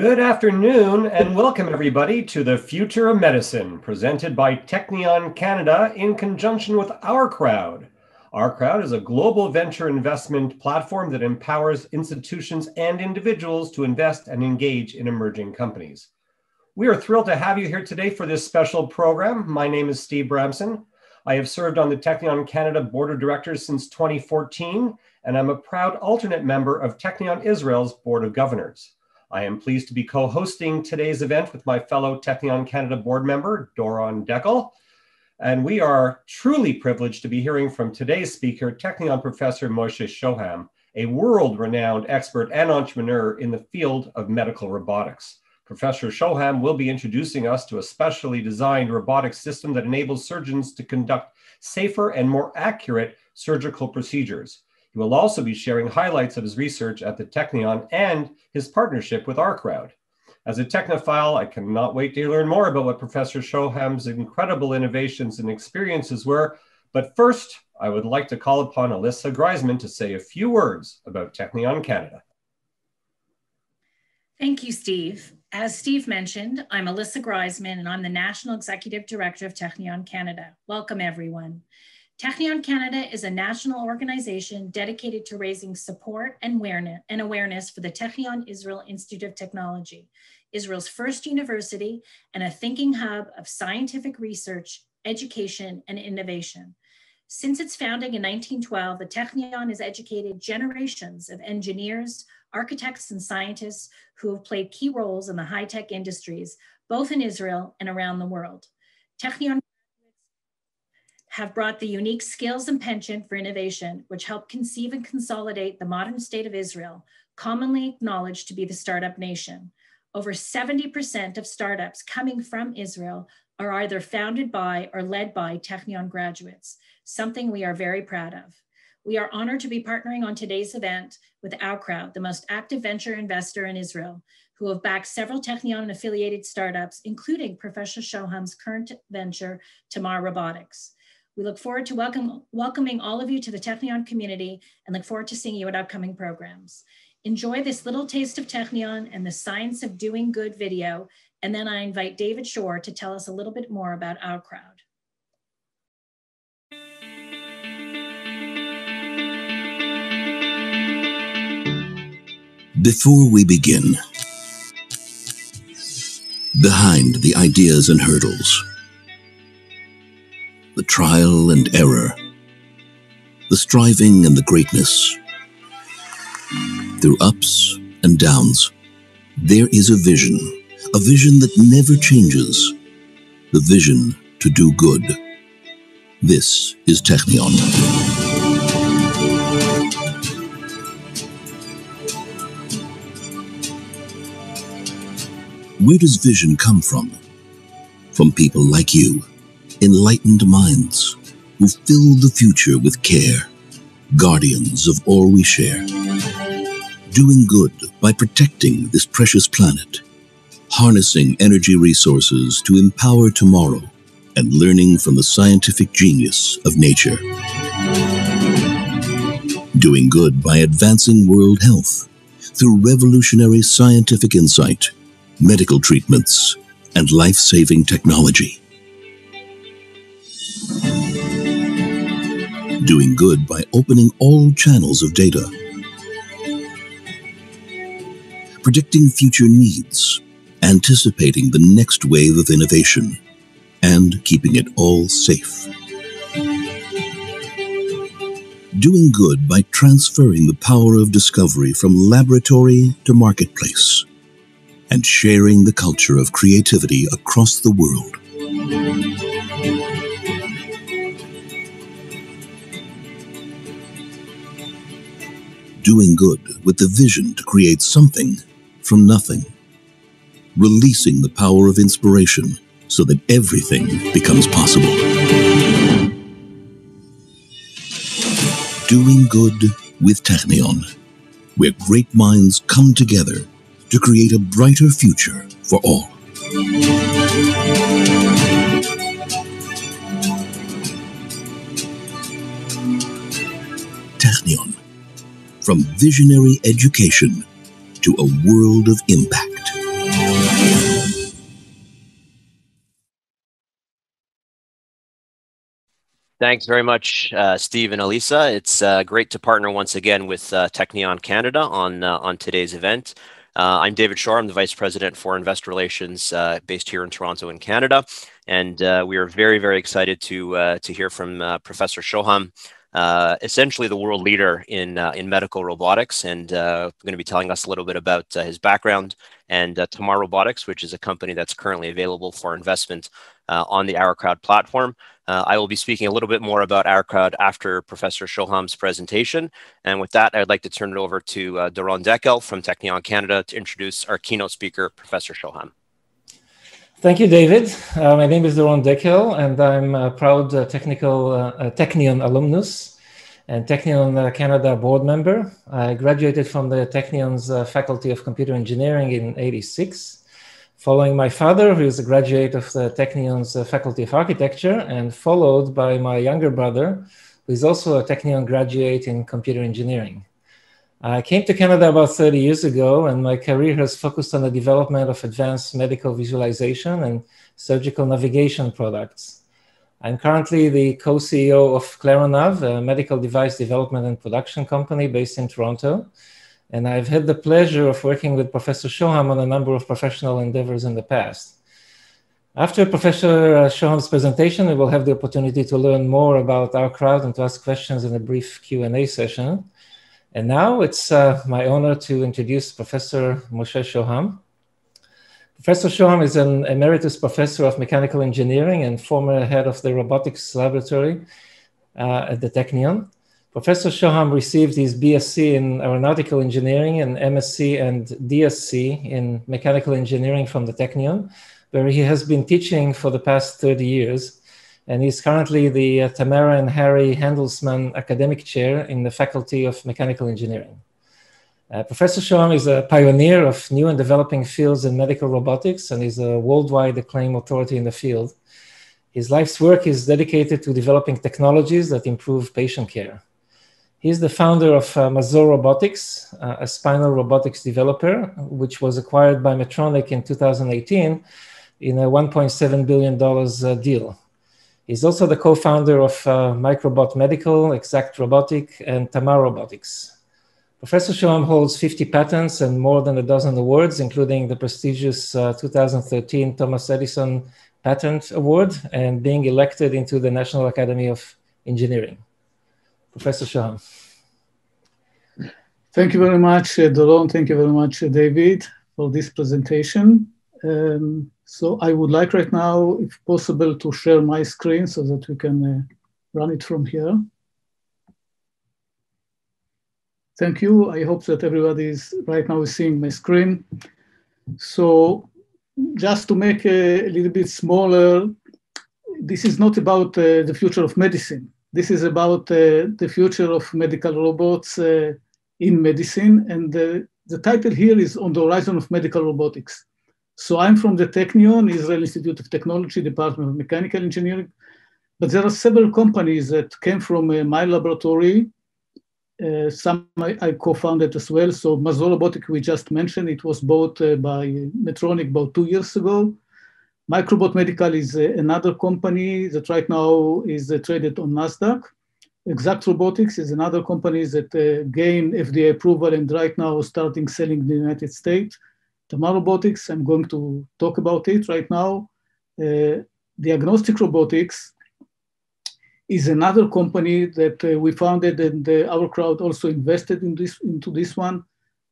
Good afternoon, and welcome everybody to the Future of Medicine, presented by Technion Canada in conjunction with OurCrowd. Our Crowd is a global venture investment platform that empowers institutions and individuals to invest and engage in emerging companies. We are thrilled to have you here today for this special program. My name is Steve Bramson. I have served on the Technion Canada Board of Directors since 2014, and I'm a proud alternate member of Technion Israel's Board of Governors. I am pleased to be co-hosting today's event with my fellow Technion Canada board member, Doron Dekel. And we are truly privileged to be hearing from today's speaker, Technion professor Moshe Shoham, a world-renowned expert and entrepreneur in the field of medical robotics. Professor Shoham will be introducing us to a specially designed robotic system that enables surgeons to conduct safer and more accurate surgical procedures. He will also be sharing highlights of his research at the Technion and his partnership with our crowd. As a technophile, I cannot wait to learn more about what Professor Shoham's incredible innovations and experiences were. But first, I would like to call upon Elysa Greisman to say a few words about Technion Canada. Thank you, Steve. As Steve mentioned, I'm Elysa Greisman and I'm the National Executive Director of Technion Canada. Welcome, everyone. Technion Canada is a national organization dedicated to raising support and awareness for the Technion Israel Institute of Technology, Israel's first university and a thinking hub of scientific research, education, and innovation. Since its founding in 1912, the Technion has educated generations of engineers, architects, and scientists who have played key roles in the high tech industries, both in Israel and around the world. Technion have brought the unique skills and penchant for innovation, which helped conceive and consolidate the modern state of Israel, commonly acknowledged to be the startup nation. Over 70% of startups coming from Israel are either founded by or led by Technion graduates, something we are very proud of. We are honored to be partnering on today's event with Our the most active venture investor in Israel, who have backed several Technion affiliated startups, including Professor Shoham's current venture, Tamar Robotics. We look forward to welcome, welcoming all of you to the Technion community and look forward to seeing you at upcoming programs. Enjoy this little taste of Technion and the science of doing good video. And then I invite David Shore to tell us a little bit more about our crowd. Before we begin, behind the ideas and hurdles, the trial and error, the striving and the greatness, through ups and downs, there is a vision, a vision that never changes, the vision to do good. This is Technion. Where does vision come from? From people like you, enlightened minds, who fill the future with care, guardians of all we share. Doing good by protecting this precious planet, harnessing energy resources to empower tomorrow, and learning from the scientific genius of nature. Doing good by advancing world health through revolutionary scientific insight medical treatments, and life-saving technology. Doing good by opening all channels of data. Predicting future needs, anticipating the next wave of innovation, and keeping it all safe. Doing good by transferring the power of discovery from laboratory to marketplace and sharing the culture of creativity across the world. Doing good with the vision to create something from nothing. Releasing the power of inspiration so that everything becomes possible. Doing good with Technion, where great minds come together to create a brighter future for all. From visionary education to a world of impact. Thanks very much, uh, Steve and Elysa. It's uh, great to partner once again with uh, Technion Canada on uh, on today's event. Uh, I'm David Shore. I'm the Vice President for Investor Relations uh, based here in Toronto in Canada. And we are very, very excited to, to hear from Professor Shoham, Uh, essentially the world leader in, uh, in medical robotics. And uh, going to be telling us a little bit about his background and Tamar Robotics, which is a company that's currently available for investment on the OurCrowd platform. Uh, I will be speaking a little bit more about OurCrowd after Professor Shoham's presentation. And with that, I'd like to turn it over to uh, Doron Dekel from Technion Canada to introduce our keynote speaker, Professor Shoham. Thank you, David. Uh, my name is Doron Dekel, and I'm a proud uh, technical uh, Technion alumnus and Technion uh, Canada board member. I graduated from the Technion's Faculty of Computer Engineering in 86 following my father, who is a graduate of the Technion's uh, Faculty of Architecture, and followed by my younger brother, who is also a Technion graduate in computer engineering. I came to Canada about 30 years ago, and my career has focused on the development of advanced medical visualization and surgical navigation products. I'm currently the co-CEO of Claronav, a medical device development and production company based in Toronto, and I've had the pleasure of working with Professor Shoham on a number of professional endeavors in the past. After Professor Shoham's presentation, we will have the opportunity to learn more about our crowd and to ask questions in a brief Q&A session. And now it's uh, my honor to introduce Professor Moshe Shoham. Professor Shoham is an emeritus professor of mechanical engineering and former head of the robotics laboratory uh, at the Technion. Professor Shoham received his BSc in aeronautical engineering and MSc and DSc in mechanical engineering from the Technion, where he has been teaching for the past 30 years. And he's currently the uh, Tamara and Harry Handelsman Academic Chair in the Faculty of Mechanical Engineering. Uh, Professor Shoham is a pioneer of new and developing fields in medical robotics and is a worldwide acclaimed authority in the field. His life's work is dedicated to developing technologies that improve patient care. He's the founder of uh, Mazor Robotics, uh, a spinal robotics developer, which was acquired by Medtronic in 2018 in a $1.7 billion uh, deal. He's also the co-founder of uh, Microbot Medical, XACT Robotic, and Tamar Robotics. Professor Shoham holds 50 patents and more than a dozen awards, including the prestigious uh, 2013 Thomas Edison Patent Award and being elected into the National Academy of Engineering. Professor Shoham. Thank you very much, uh, Doron. Thank you very much, uh, David, for this presentation. Um, so I would like right now, if possible, to share my screen so that we can uh, run it from here. Thank you. I hope that everybody is right now is seeing my screen. So just to make a, little bit smaller, this is not about uh, the future of medicine. This is about uh, the future of medical robots uh, in medicine. And the, the title here is On the Horizon of Medical Robotics. So I'm from the Technion, Israel Institute of Technology, Department of Mechanical Engineering. But there are several companies that came from uh, my laboratory. Uh, some I, I, co-founded as well. So Mazor Robotic, we just mentioned, it was bought uh, by Medtronic about two years ago. Microbot Medical is uh, another company that right now is uh, traded on NASDAQ. XACT Robotics is another company that uh, gained FDA approval and right now starting selling in the United States. Tamar Robotics, I'm going to talk about it right now. Uh, Diagnostic Robotics is another company that uh, we founded and uh, OurCrowd also invested in this, into this one.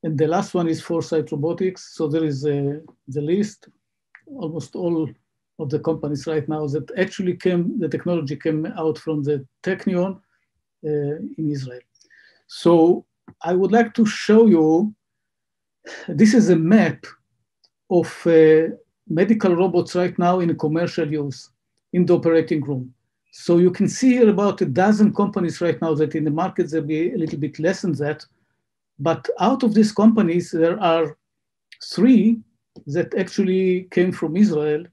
And the last one is ForSight Robotics. So there is the list almost all of the companies right now that actually came, the technology came out from the Technion uh, in Israel. So I would like to show you, this is a map of uh, medical robots right now in commercial use in the operating room. So you can see here about a dozen companies right now that in the market there'll be a little bit less than that. But out of these companies, there are three that actually came from Israel.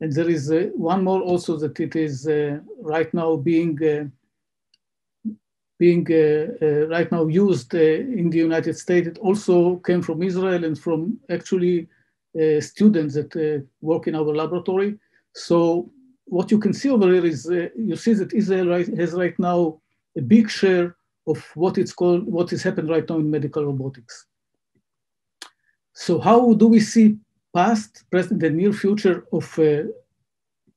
And there is uh, one more also that it is uh, right now being uh, being uh, uh, right now used uh, in the United States. It also came from Israel and from actually students that work in our laboratory. So what you can see over here is you see that Israel right, has right now a big share of what it's called, what is happening right now in medical robotics. So how do we see past, present, and near future of uh,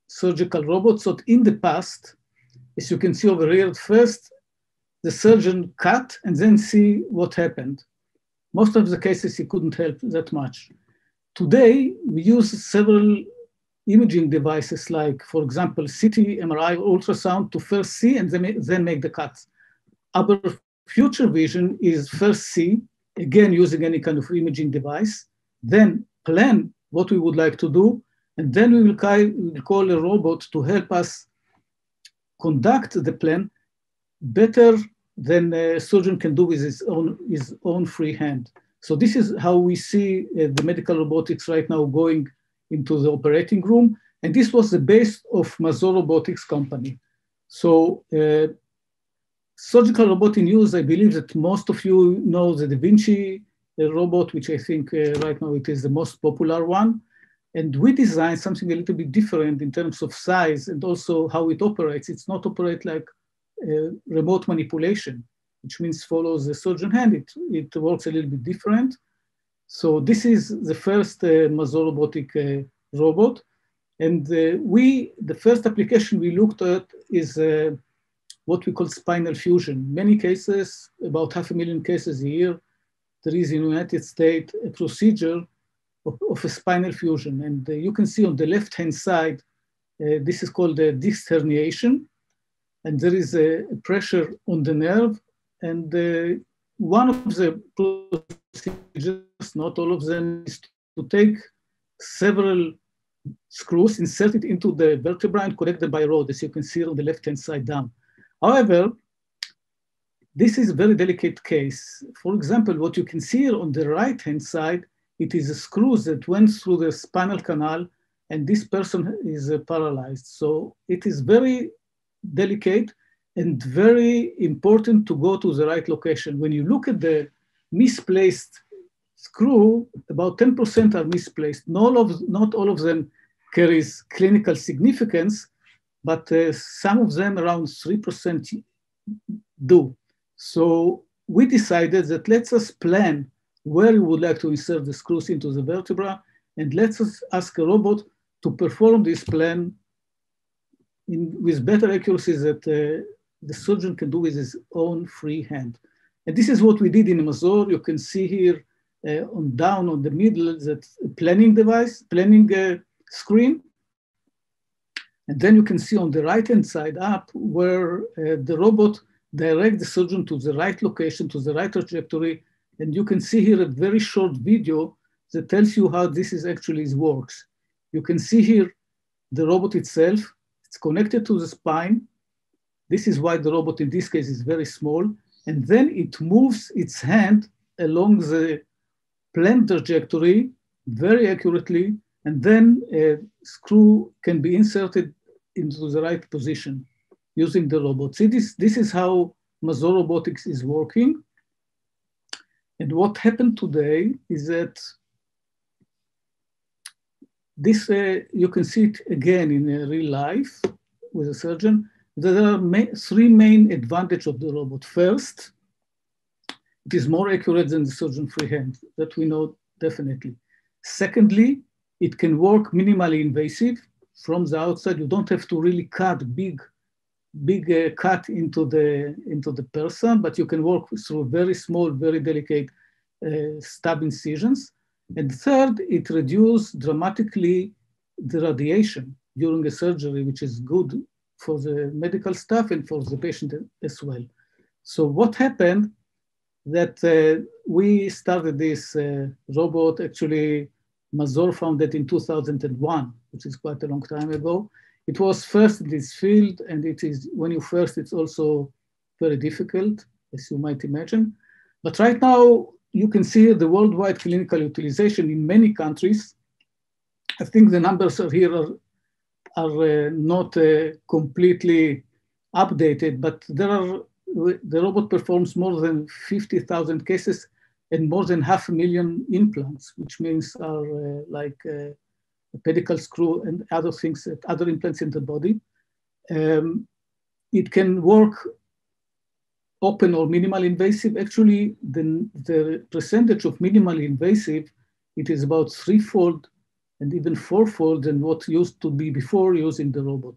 surgical robots? So in the past, as you can see over here, first the surgeon cut and then see what happened. Most of the cases he couldn't help that much. Today, we use several imaging devices like, for example, CT, MRI, ultrasound to first see and then, then make the cuts. Our future vision is first see, again, using any kind of imaging device, then plan what we would like to do, and then we will call a robot to help us conduct the plan better than a surgeon can do with his own, his own free hand. So this is how we see uh, the medical robotics right now going into the operating room. And this was the base of Mazor Robotics company. So uh, surgical robot in use, I believe that most of you know the Da Vinci uh, robot, which I think uh, right now it is the most popular one. And we designed something a little bit different in terms of size and also how it operates. It's not operate like uh, remote manipulation, which means follows the surgeon hand. It, it works a little bit different. So this is the first uh, robotic uh, robot. And uh, we, the first application we looked at is uh, what we call spinal fusion. Many cases, about half a million cases a year, there is in the United States a procedure of, of a spinal fusion. And uh, you can see on the left-hand side, uh, this is called a disc herniation. And there is a, pressure on the nerve. And uh, one of the procedures, not all of them, is to take several screws, insert it into the vertebra and connect them by rod, as you can see on the left-hand side down. However, this is a very delicate case. For example, what you can see here on the right-hand side, it is a screw that went through the spinal canal and this person is uh, paralyzed. So it is very delicate and very important to go to the right location. When you look at the misplaced screw, about 10% are misplaced. Not all, of, not all of them carries clinical significance, but uh, some of them around 3% do. So we decided that let's us plan where we would like to insert the screws into the vertebra, and let's us ask a robot to perform this plan in, with better accuracy that uh, the surgeon can do with his own free hand. And this is what we did in Mazor. You can see here uh, on down on the middle that planning device, planning uh, screen. And then you can see on the right-hand side up where uh, the robot direct the surgeon to the right location, to the right trajectory. And you can see here a very short video that tells you how this is actually works. You can see here the robot itself. It's connected to the spine. This is why the robot in this case is very small. And then it moves its hand along the planned trajectory very accurately. And then a screw can be inserted into the right position using the robot. See, this, this is how Mazor Robotics is working. And what happened today is that this, uh, you can see it again in real life with a surgeon. There are ma three main advantages of the robot. First, it is more accurate than the surgeon freehand, that we know definitely. Secondly, it can work minimally invasive from the outside. You don't have to really cut big, big uh, cut into the, into the person, but you can work through very small, very delicate uh, stab incisions. And third, it reduces dramatically the radiation during a surgery, which is good for the medical staff and for the patient as well. So what happened that uh, we started this uh, robot, actually Mazor founded in 2001, which is quite a long time ago. It was first in this field and it is, when you first, it's also very difficult, as you might imagine. But right now, you can see the worldwide clinical utilization in many countries. I think the numbers are here are, are uh, not uh, completely updated, but there are, the robot performs more than 50,000 cases and more than half a million implants, which means are uh, like uh, a pedicle screw and other things, other implants in the body. Um, it can work open or minimal invasive. Actually, the, the percentage of minimally invasive, it is about threefold and even fourfold than what used to be before using the robot.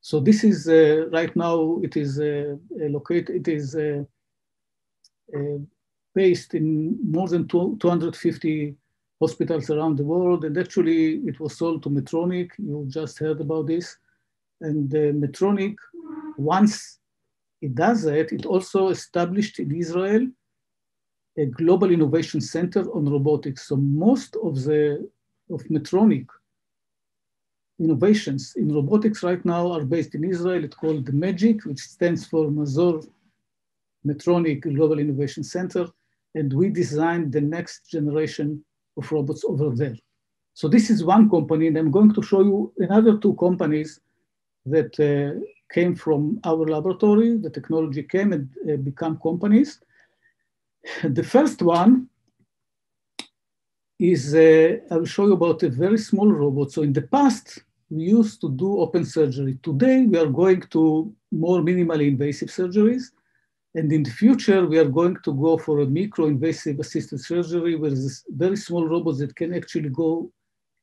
So this is uh, right now, it is uh, located, it is uh, uh, based in more than 250 hospitals around the world. And actually it was sold to Medtronic. You just heard about this. And uh, Medtronic, once it does that, it also established in Israel a global innovation center on robotics. So most of the of Medtronic innovations in robotics right now are based in Israel. It's called the MAGIC, which stands for Mazor Medtronic Global Innovation Center. And we designed the next generation of robots over there. So this is one company, and I'm going to show you another two companies that uh, came from our laboratory. The technology came and uh, become companies. The first one is, uh, I'll show you about a very small robot. So in the past, we used to do open surgery. Today, we are going to more minimally invasive surgeries. And in the future, we are going to go for a micro-invasive assisted surgery with very small robots that can actually go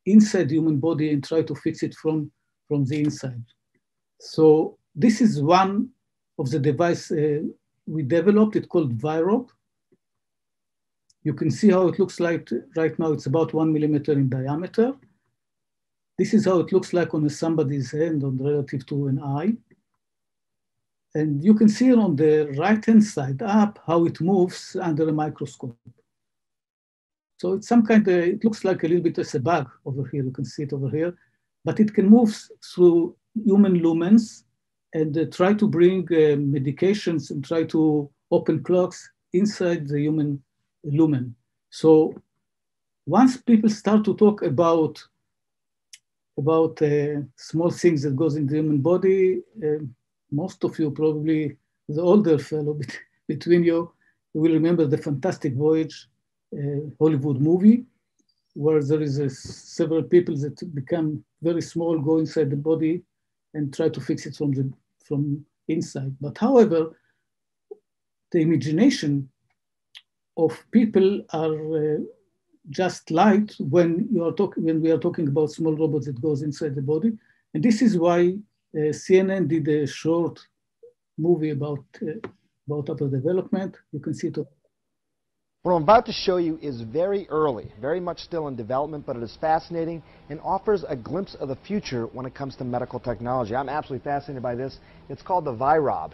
inside the human body and try to fix it from, from the inside. So this is one of the device uh, we developed. It's called ViROB. You can see how it looks like right now. It's about one millimeter in diameter. This is how it looks like on somebody's hand on relative to an eye. And you can see on the right-hand side up how it moves under a microscope. So it's some kind of, it looks like a little bit as a bug over here. You can see it over here, but it can move through human lumens and uh, try to bring uh, medications and try to open clocks inside the human lumen. So once people start to talk about about uh, small things that goes in the human body, uh, most of you probably, the older fellow between you, will remember the Fantastic Voyage uh, Hollywood movie, where there is a, several people that become very small, go inside the body and try to fix it from the from inside. But however, the imagination of people are uh, just light when you are talking when we are talking about small robots that goes inside the body, and this is why uh, CNN did a short movie about uh, about upper development. You can see it. What I'm about to show you is very early, very much still in development, but it is fascinating and offers a glimpse of the future when it comes to medical technology. I'm absolutely fascinated by this. It's called the ViROB.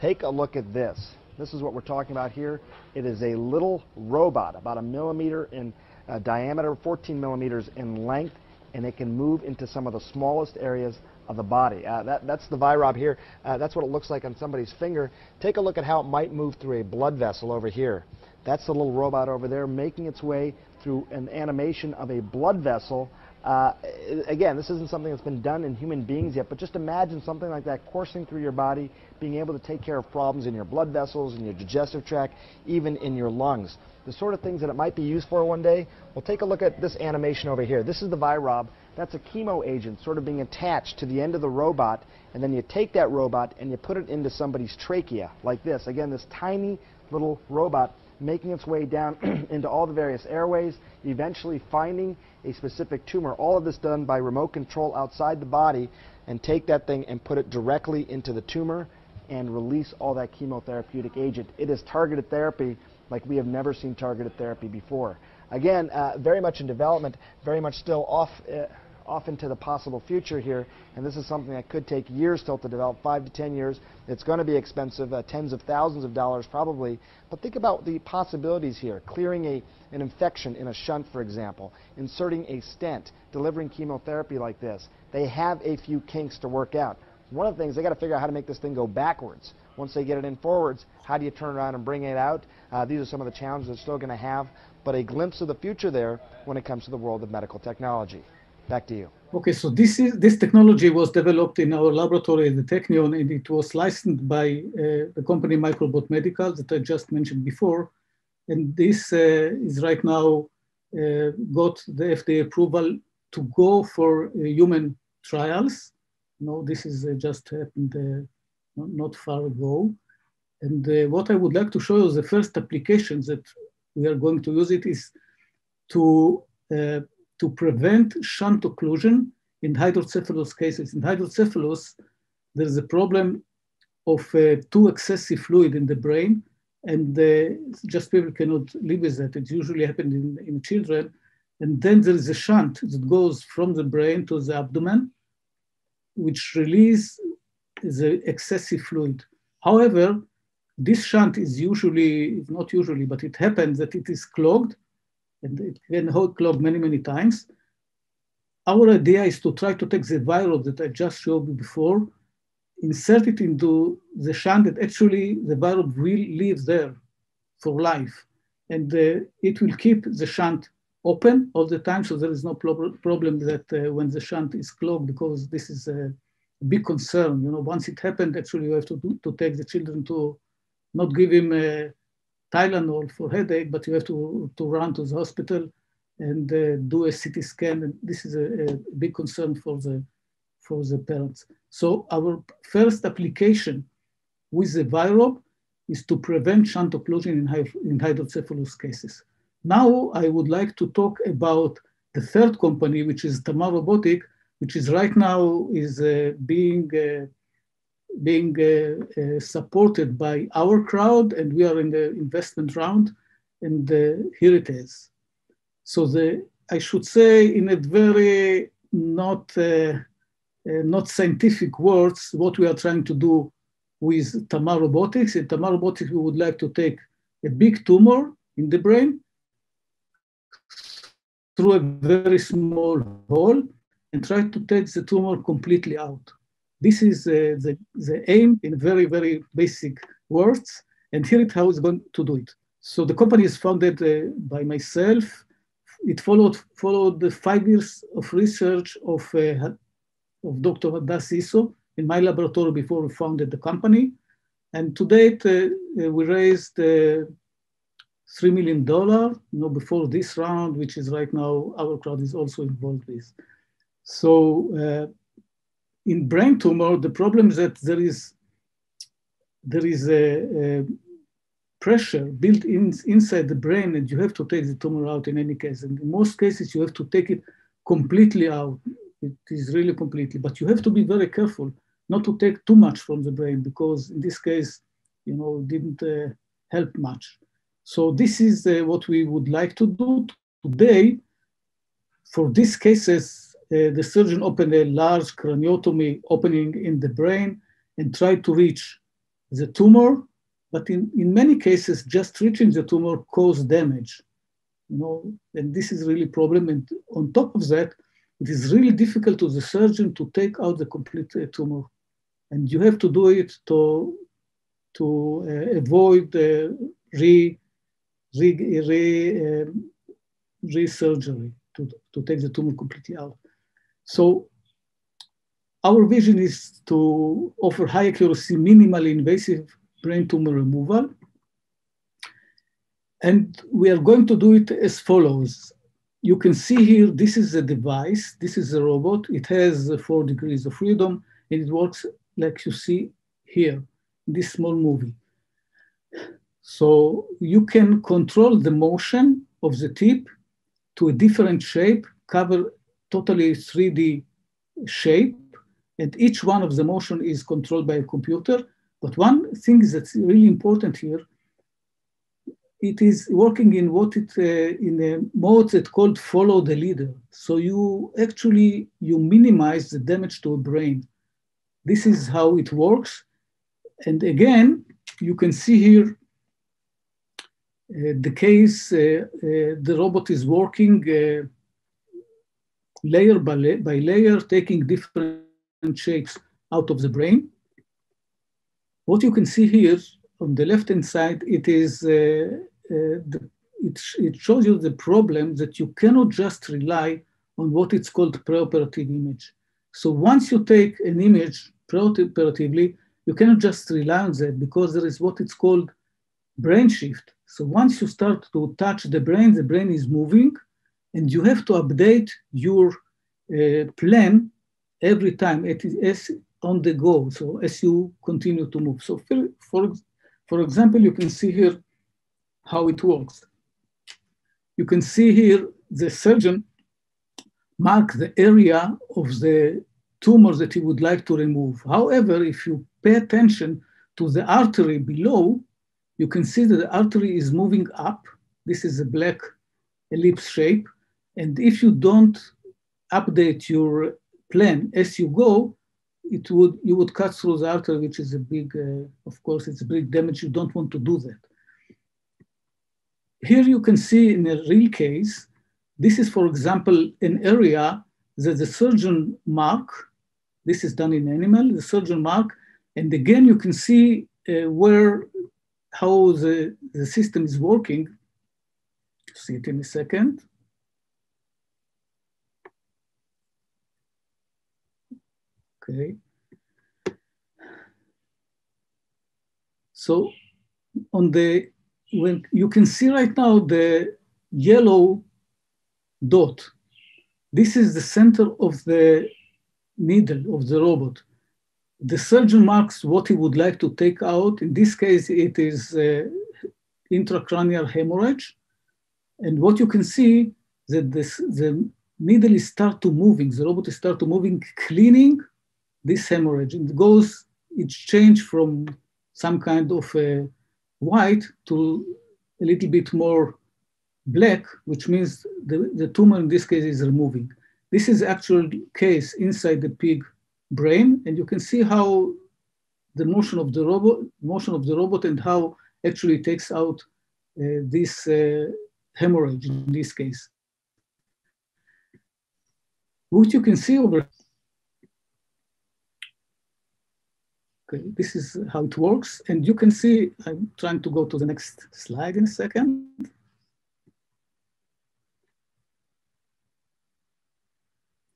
Take a look at this. This is what we're talking about here. It is a little robot, about a millimeter in uh, diameter, 14 millimeters in length, and it can move into some of the smallest areas of the body. Uh, that, that's the ViROB here. Uh, that's what it looks like on somebody's finger. Take a look at how it might move through a blood vessel over here. That's the little robot over there making its way through an animation of a blood vessel uh, again, this isn't something that's been done in human beings yet, but just imagine something like that coursing through your body, being able to take care of problems in your blood vessels, in your digestive tract, even in your lungs. The sort of things that it might be used for one day. Well, take a look at this animation over here. This is the ViROB. That's a chemo agent sort of being attached to the end of the robot, and then you take that robot and you put it into somebody's trachea, like this. Again, this tiny little robot making its way down into all the various airways, eventually finding a specific tumor. All of this done by remote control outside the body and take that thing and put it directly into the tumor and release all that chemotherapeutic agent. It is targeted therapy like we have never seen targeted therapy before. Again, uh, very much in development, very much still off uh, off into the possible future here, and this is something that could take years still to develop, five to ten years. It's going to be expensive, uh, tens of thousands of dollars probably, but think about the possibilities here, clearing a, an infection in a shunt, for example, inserting a stent, delivering chemotherapy like this. They have a few kinks to work out. One of the things, they got to figure out how to make this thing go backwards. Once they get it in forwards, how do you turn around and bring it out? Uh, these are some of the challenges they're still going to have, but a glimpse of the future there when it comes to the world of medical technology. Back to you. Okay, so this is this technology was developed in our laboratory at the Technion, and it was licensed by uh, the company Microbot Medical that I just mentioned before. And this uh, is right now uh, got the FDA approval to go for uh, human trials. No, this is uh, just happened not far ago. And what I would like to show you the first applications that we are going to use it is to, to prevent shunt occlusion in hydrocephalus cases. In hydrocephalus, there is a problem of uh, too excessive fluid in the brain, and uh, just people cannot live with that. It usually happens in, in children. And then there is a shunt that goes from the brain to the abdomen, which release the excessive fluid. However, this shunt is usually, not usually, but it happens that it is clogged, and it can hold clog many, many times. Our idea is to try to take the ViROB that I just showed you before insert it into the shunt that actually the ViROB will live there for life. And uh, it will keep the shunt open all the time, so there is no problem that uh, when the shunt is clogged, because this is a big concern. You know, once it happened, actually you have to, do, to take the children to not give him a Tylenol for headache, but you have to, to run to the hospital and uh, do a CT scan. And this is a, a big concern for the, for the parents. So our first application with the VIROB is to prevent shunt occlusion in, in hydrocephalus cases. Now I would like to talk about the third company, which is Tamar Robotic, which is right now is uh, being uh, being uh, uh supported by our crowd, and we are in the investment round, and uh, here it is. So the I should say in a very not not scientific words, what we are trying to do with Tamar Robotics. In Tamar Robotics, we would like to take a big tumor in the brain through a very small hole and try to take the tumor completely out. This is uh, the, the aim in very, very basic words. And here is how it's going to do it. So the company is founded uh, by myself. It followed, followed the five years of research of uh, of Dr. Hadas Ziso in my laboratory before we founded the company. And to date, uh, uh we raised uh, $3 million, you know, before this round, which is right now, our crowd is also involved with. So uh, in brain tumor, the problem is that there is, there is a, a pressure built in, inside the brain and you have to take the tumor out in any case. And in most cases, you have to take it completely out, it is really completely, but you have to be very careful not to take too much from the brain because in this case, you know, didn't uh, help much. So this is uh, what we would like to do today. For these cases, the surgeon opened a large craniotomy opening in the brain and tried to reach the tumor, but in, in many cases, just reaching the tumor caused damage. You know, and this is really problem. And on top of that, it is really difficult to the surgeon to take out the complete uh, tumor. And you have to do it to, to uh, avoid uh, re, re, re, um, re-surgery, to, to take the tumor completely out. So our vision is to offer high accuracy, minimally invasive brain tumor removal. And we are going to do it as follows you can see here, this is a device, this is a robot. It has four degrees of freedom and it works like you see here, this small movie. So you can control the motion of the tip to a different shape, cover totally 3D shape, and each one of the motion is controlled by a computer. But one thing that's really important here it is working in what it uh, in a mode that called follow the leader. So you actually you minimize the damage to a brain. This is how it works. And again, you can see here uh, the case, uh, uh the robot is working uh, layer by, la by layer, taking different shapes out of the brain. What you can see here on the left-hand side, it is uh, uh, the, it, it shows you the problem that you cannot just rely on what it's called preoperative image. So once you take an image preoperatively, you cannot just rely on that because there is what it's called brain shift. So once you start to touch the brain, the brain is moving and you have to update your uh, plan every time it is on the go. So as you continue to move. So for, for, for example, you can see here how it works. You can see here the surgeon mark the area of the tumor that he would like to remove. However, if you pay attention to the artery below, you can see that the artery is moving up. This is a black ellipse shape. And if you don't update your plan as you go, it would you would cut through the artery, which is a big, uh, of course, it's a big damage. You don't want to do that. Here you can see in a real case, this is, for example, an area that the surgeon mark. This is done in animal, the surgeon mark. And again, you can see uh, where, how the, the system is working. See it in a second. Okay. So on the, when you can see right now the yellow dot, this is the center of the needle of the robot. The surgeon marks what he would like to take out. In this case, it is uh, intracranial hemorrhage. And what you can see that this, the needle is start to moving, the robot is start to moving, cleaning this hemorrhage. It goes, it's changed from some kind of uh, white to a little bit more black, which means the, the tumor in this case is removing. This is actual case inside the pig brain, and you can see how the motion of the robot, motion of the robot, and how actually takes out uh, this uh, hemorrhage in this case. What you can see over Okay, this is how it works. And you can see, I'm trying to go to the next slide in a second.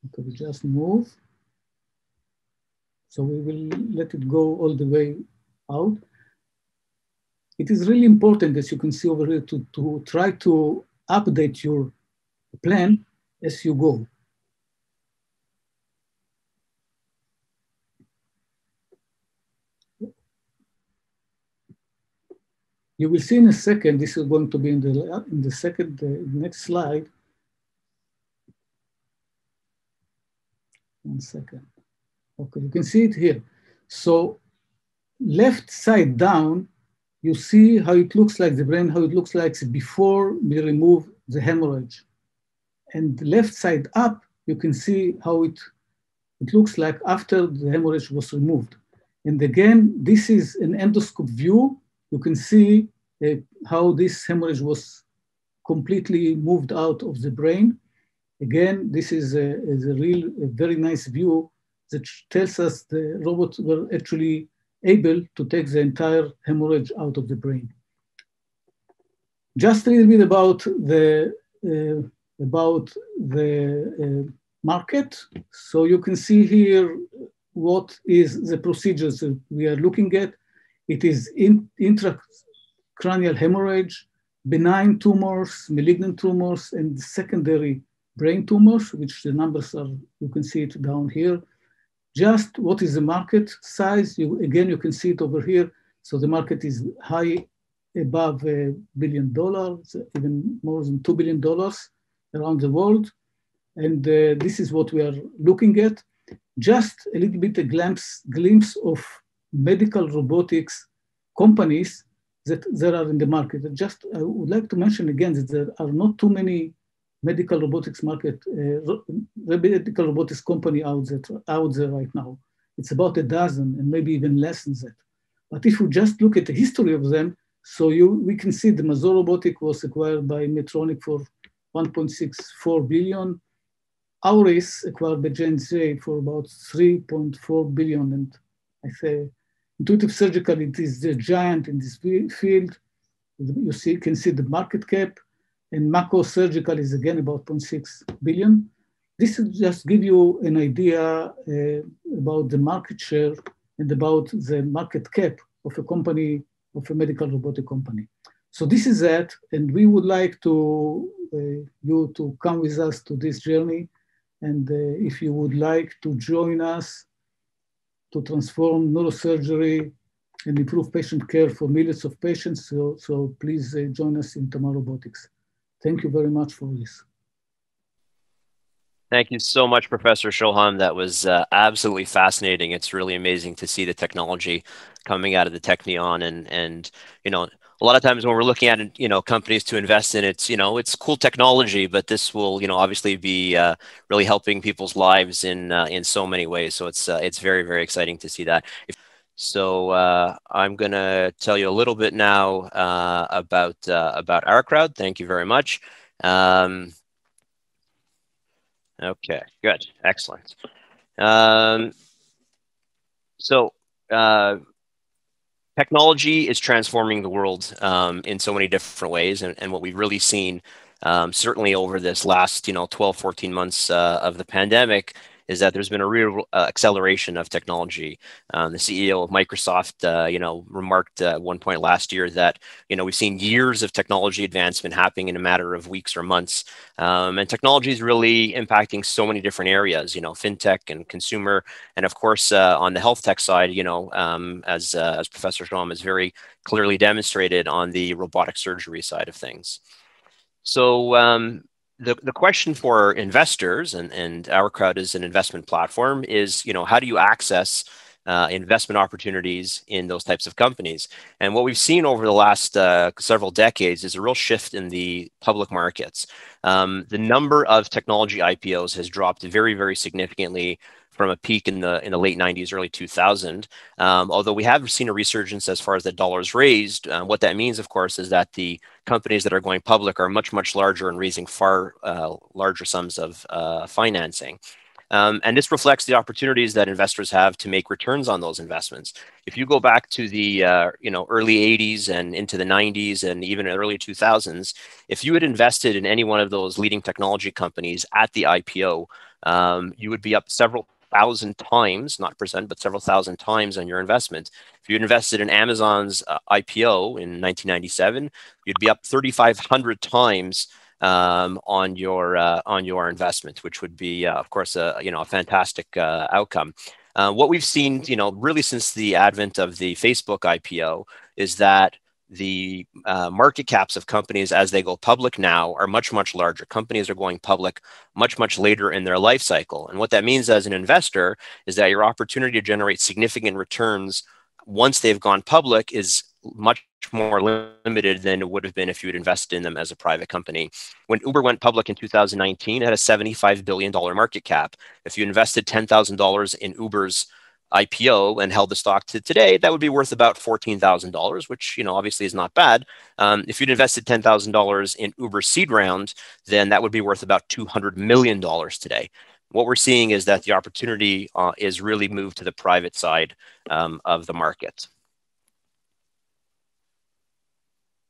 Okay, we just move. So we will let it go all the way out. It is really important, as you can see over here, to, to try to update your plan as you go. You will see in a second, this is going to be in the, in the second, uh, next slide. One second. Okay, you can see it here. So left side down, you see how it looks like the brain, how it looks like before we remove the hemorrhage. And left side up, you can see how it, it looks like after the hemorrhage was removed. And again, this is an endoscope view you can see uh, how this hemorrhage was completely moved out of the brain. Again, this is a, is a real, a very nice view that tells us the robots were actually able to take the entire hemorrhage out of the brain. Just a little bit about the, uh, about the uh, market. So you can see here what is the procedures that we are looking at. It is in, intracranial hemorrhage, benign tumors, malignant tumors, and secondary brain tumors, which the numbers are, you can see it down here. Just what is the market size? You, again, you can see it over here. So the market is high above a billion dollars, even more than $2 billion around the world. And uh, this is what we are looking at. Just a little bit a glimpse, glimpse of medical robotics companies that there are in the market. Just I would like to mention again that there are not too many medical robotics market, uh, medical robotics company out there, out there right now. It's about a dozen and maybe even less than that. But if you just look at the history of them, so you we can see the Mazor Robotic was acquired by Medtronic for 1.64 billion. Auris acquired by J&J for about 3.4 billion. And I say Intuitive Surgical, it is the giant in this field. You see, can see the market cap, and Mako Surgical is again about 0.6 billion. This will just give you an idea uh, about the market share and about the market cap of a company, of a medical robotic company. So this is that, and we would like to uh, you to come with us to this journey. And uh, if you would like to join us to transform neurosurgery and improve patient care for millions of patients, so, so please uh, join us in Tamar Robotics. Thank you very much for this. Thank you so much, Professor Shoham. That was uh, absolutely fascinating. It's really amazing to see the technology coming out of the Technion, and and you know, a lot of times when we're looking at you know companies to invest in, it's you know it's cool technology, but this will you know obviously be uh, really helping people's lives in uh, in so many ways. So it's uh, it's very very exciting to see that. If, so uh, I'm going to tell you a little bit now uh, about about OurCrowd. Thank you very much. Um, Okay, good, excellent. Um, so, uh, technology is transforming the world um, in so many different ways, and, and what we've really seen, um, certainly over this last, you know, 12, 14 months uh, of the pandemic, is that there's been a real uh, acceleration of technology. Um, the CEO of Microsoft, uh, you know, remarked at one point last year that you know we've seen years of technology advancement happening in a matter of weeks or months, um, and technology is really impacting so many different areas. You know, fintech and consumer, and of course uh, on the health tech side, you know, um, as uh, as Professor Shoham has very clearly demonstrated on the robotic surgery side of things. So um, the, the question for investors and, and OurCrowd is an investment platform is you know how do you access uh, investment opportunities in those types of companies and what we've seen over the last uh, several decades is a real shift in the public markets um, the number of technology ipos has dropped very very significantly from a peak in the in the late 90s, early 2000. Um, although we have seen a resurgence as far as the dollars raised, uh, what that means, of course, is that the companies that are going public are much much larger and raising far uh, larger sums of uh, financing. Um, and this reflects the opportunities that investors have to make returns on those investments. If you go back to the uh, you know early 80s and into the 90s and even early 2000s, if you had invested in any one of those leading technology companies at the IPO, um, you would be up several thousand times, not percent, but several thousand times on your investment. If you invested in Amazon's uh, IPO in 1997, you'd be up 3,500 times um, on your uh, on your investment, which would be, uh, of course, a you know a fantastic uh, outcome. Uh, what we've seen, you know, really since the advent of the Facebook IPO, is that the uh, market caps of companies as they go public now are much much larger companies are going public much much later in their life cycle and what that means as an investor is that your opportunity to generate significant returns once they've gone public is much more limited than it would have been if you had invested in them as a private company. When Uber went public in 2019, it had a $75 billion market cap. If you invested $10,000 in Uber's IPO and held the stock to today, that would be worth about $14,000, which, you know, obviously is not bad. Um, if you'd invested $10,000 in Uber seed round, then that would be worth about $200 million today. What we're seeing is that the opportunity uh, is really moved to the private side um, of the market.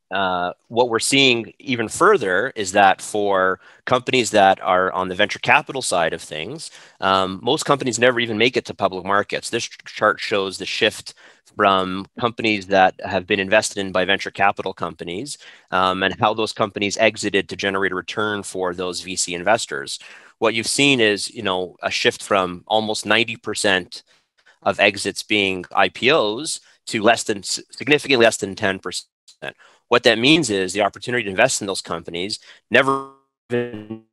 Uh, what we're seeing even further is that for companies that are on the venture capital side of things, um, most companies never even make it to public markets. This chart shows the shift from companies that have been invested in by venture capital companies um, and how those companies exited to generate a return for those VC investors. What you've seen is, you know, a shift from almost 90% of exits being IPOs to less than significantly less than 10%. What that means is the opportunity to invest in those companies never make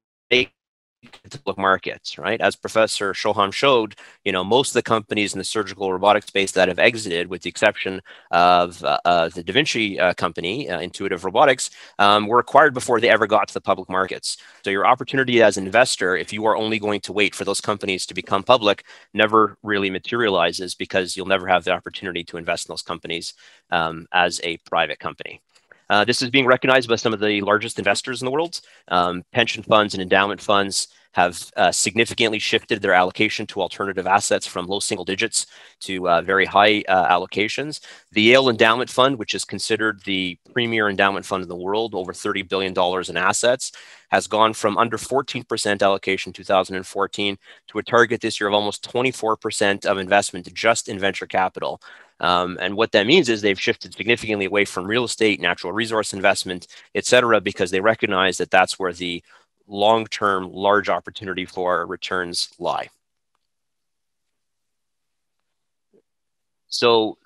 public markets, right? As Professor Shoham showed, you know, most of the companies in the surgical robotic space that have exited, with the exception of uh, uh, the Da Vinci uh, company, uh, Intuitive Robotics, um, were acquired before they ever got to the public markets. So your opportunity as an investor, if you are only going to wait for those companies to become public, never really materializes because you'll never have the opportunity to invest in those companies um, as a private company. Uh, this is being recognized by some of the largest investors in the world. Um, pension funds and endowment funds have uh, significantly shifted their allocation to alternative assets from low single digits to uh, very high uh, allocations. The Yale Endowment Fund, which is considered the premier endowment fund in the world, over $30 billion in assets, has gone from under 14% allocation in 2014 to a target this year of almost 24% of investment just in venture capital. Um, and what that means is they've shifted significantly away from real estate, natural resource investment, et cetera, because they recognize that that's where the long-term large opportunity for returns lie. So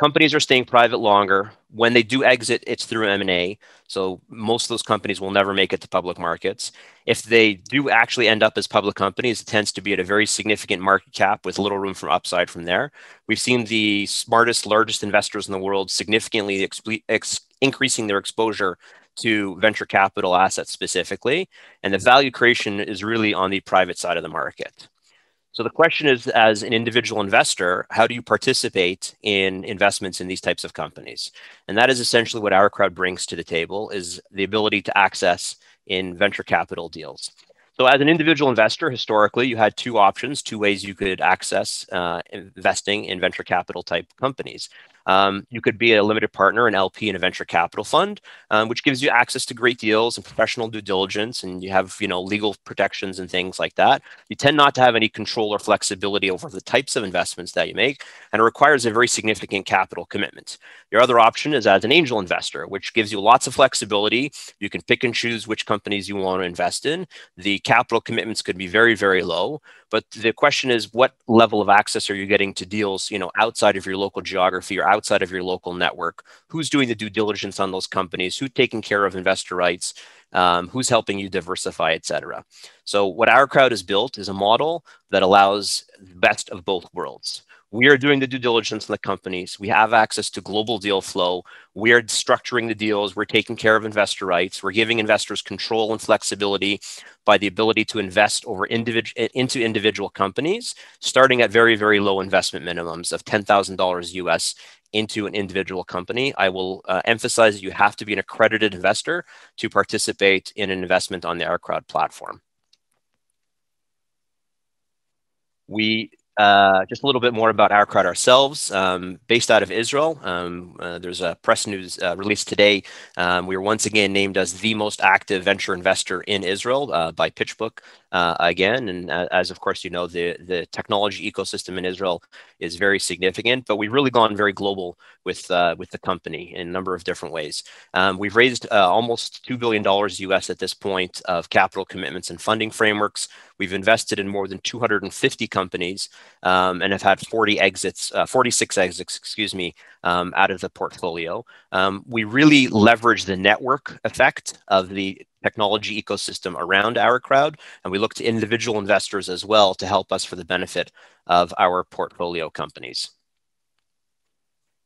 companies are staying private longer. When they do exit, it's through M&A. So most of those companies will never make it to public markets. If they do actually end up as public companies, it tends to be at a very significant market cap with little room for upside from there. We've seen the smartest, largest investors in the world significantly ex- increasing their exposure to venture capital assets specifically. And the value creation is really on the private side of the market. So the question is, as an individual investor, how do you participate in investments in these types of companies? And that is essentially what OurCrowd brings to the table is the ability to access in venture capital deals. So as an individual investor, historically, you had two options, two ways you could access uh, investing in venture capital type companies. Um, you could be a limited partner, an LP in a venture capital fund, um, which gives you access to great deals and professional due diligence, and you have you know legal protections and things like that. You tend not to have any control or flexibility over the types of investments that you make, and it requires a very significant capital commitment. Your other option is as an angel investor, which gives you lots of flexibility. You can pick and choose which companies you want to invest in. The capital commitments could be very, very low. But the question is, what level of access are you getting to deals, you know, outside of your local geography or outside of your local network? Who's doing the due diligence on those companies? Who's taking care of investor rights? Um, who's helping you diversify, et cetera. So what OurCrowd has built is a model that allows the best of both worlds. We are doing the due diligence in the companies. We have access to global deal flow. We are structuring the deals. We're taking care of investor rights. We're giving investors control and flexibility by the ability to invest over into individual companies, starting at very, very low investment minimums of $10,000 US into an individual company. I will uh, emphasize that you have to be an accredited investor to participate in an investment on the OurCrowd platform. We uh, just a little bit more about OurCrowd ourselves. Um, based out of Israel, um, uh, there's a press news uh, release today. Um, we were once again named as the most active venture investor in Israel uh, by PitchBook uh, again. And as of course you know, the the technology ecosystem in Israel is very significant. But we've really gone very global with with the company in a number of different ways. Um, we've raised almost two billion dollars US at this point of capital commitments and funding frameworks. We've invested in more than 250 companies um, and have had 40 exits, uh, 46 exits, excuse me, um, out of the portfolio. Um, we really leverage the network effect of the technology ecosystem around OurCrowd, and we look to individual investors as well to help us for the benefit of our portfolio companies.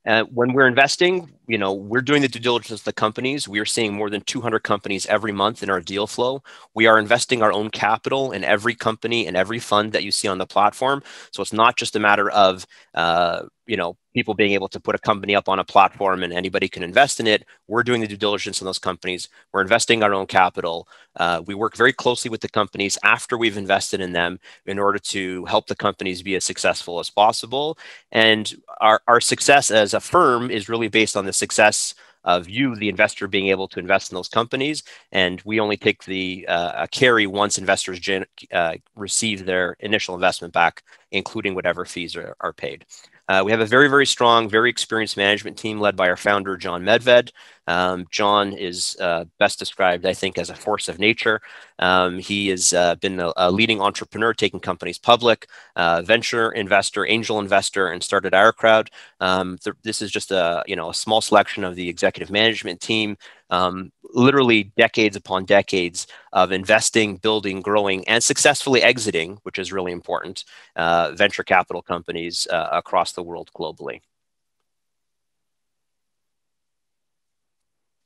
Uh, when we're investing, you know, we're doing the due diligence of the companies. We are seeing more than 200 companies every month in our deal flow. We are investing our own capital in every company and every fund that you see on the platform. So it's not just a matter of, uh, you know, people being able to put a company up on a platform and anybody can invest in it. We're doing the due diligence on those companies. We're investing our own capital. Uh, we work very closely with the companies after we've invested in them in order to help the companies be as successful as possible. And our, our success as a firm is really based on the success of you, the investor, being able to invest in those companies. And we only take the uh, carry once investors gen- uh, receive their initial investment back, including whatever fees are, are paid. Uh, we have a very, very strong, very experienced management team led by our founder, John Medved. Um, John is uh, best described, I think, as a force of nature. Um, he has uh, been a, a, leading entrepreneur, taking companies public, uh, venture investor, angel investor, and started OurCrowd. Um, th- this is just a you know a small selection of the executive management team. Um, literally decades upon decades of investing, building, growing, and successfully exiting, which is really important, uh, venture capital companies uh, across the world globally.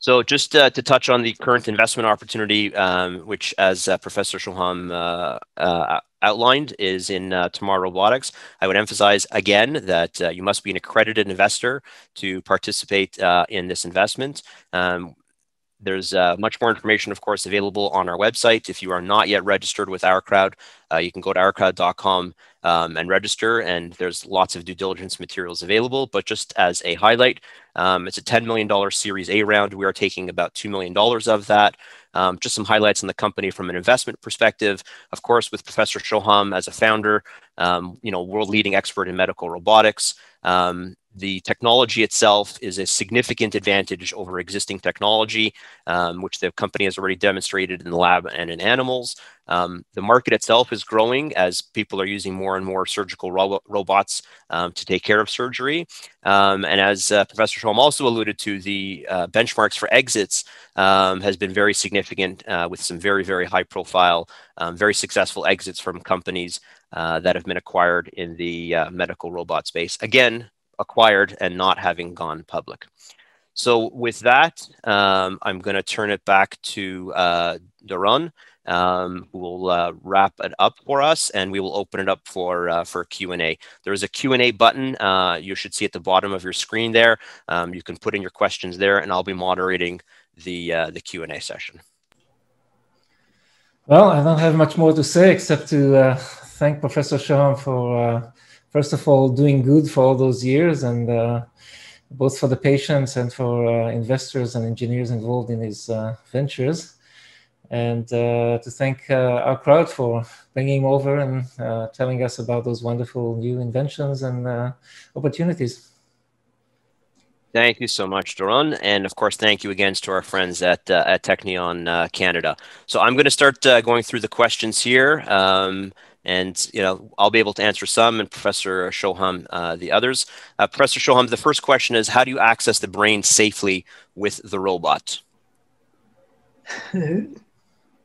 So just uh, to touch on the current investment opportunity, um, which as uh, Professor Shoham uh, uh outlined is in uh, Tamar Robotics, I would emphasize again that uh, you must be an accredited investor to participate in this investment. Um, there's uh, much more information, of course, available on our website. If you are not yet registered with OurCrowd, uh, you can go to ourcrowd.com um, and register, and there's lots of due diligence materials available. But just as a highlight, um, it's a $10 million Series A round. We are taking about $2 million of that. Um, just some highlights on the company from an investment perspective. Of course, with Professor Shoham as a founder, um, you know, world leading expert in medical robotics. Um, the technology itself is a significant advantage over existing technology, um, which the company has already demonstrated in the lab and in animals. Um, the market itself is growing as people are using more and more surgical ro robots um, to take care of surgery. Um, and as uh, Professor Shoham also alluded to, the uh, benchmarks for exits um, has been very significant uh, with some very, very high profile, um, very successful exits from companies uh, that have been acquired in the uh, medical robot space. Again, acquired and not having gone public. So with that, um, I'm going to turn it back to uh, Doron, um, who will uh, wrap it up for us, and we will open it up for uh, for Q&A. There is a Q&A button uh, you should see at the bottom of your screen there. Um, you can put in your questions there, and I'll be moderating the uh, the Q&A session. Well, I don't have much more to say except to uh, thank Professor Shoham for uh, first of all, doing good for all those years and uh, both for the patients and for uh, investors and engineers involved in these uh, ventures. And uh, to thank uh, OurCrowd for bringing him over and uh, telling us about those wonderful new inventions and opportunities. Thank you so much, Doron. And of course, thank you again to our friends at, at Technion Canada. So I'm going to start going through the questions here. Um, and you know I'll be able to answer some, and Professor Shoham uh, the others. Uh, Professor Shoham, the first question is: How do you access the brain safely with the robot?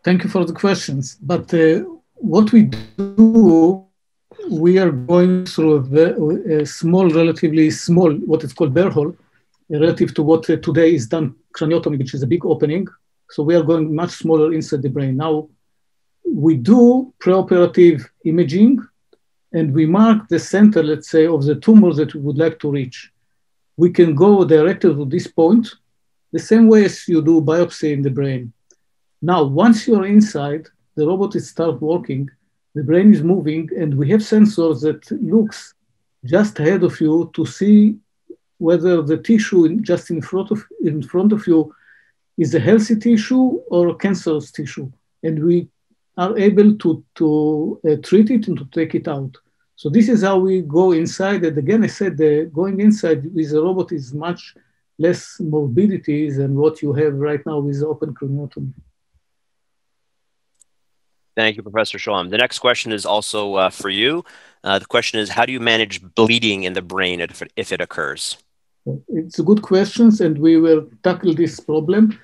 thank you for the questions. But uh, what we do, we are going through a, a, small, relatively small, what is called burr hole, relative to what uh, today is done craniotomy, which is a big opening. So we are going much smaller inside the brain. Now, we do preoperative imaging and we mark the center, let's say, of the tumor that we would like to reach. We can go directly to this point, the same way as you do biopsy in the brain. Now, once you're inside, the robot is start working, the brain is moving, and we have sensors that looks just ahead of you to see whether the tissue in, just in front of in front of you is a healthy tissue or a cancerous tissue. And we are able to, to uh, treat it and to take it out. So this is how we go inside. And again, I said the going inside with a robot is much less morbidity than what you have right now with open craniotomy. Thank you, Professor Shoham. The next question is also uh, for you. Uh, the question is, how do you manage bleeding in the brain if it, if it occurs? It's a good question, and we will tackle this problem.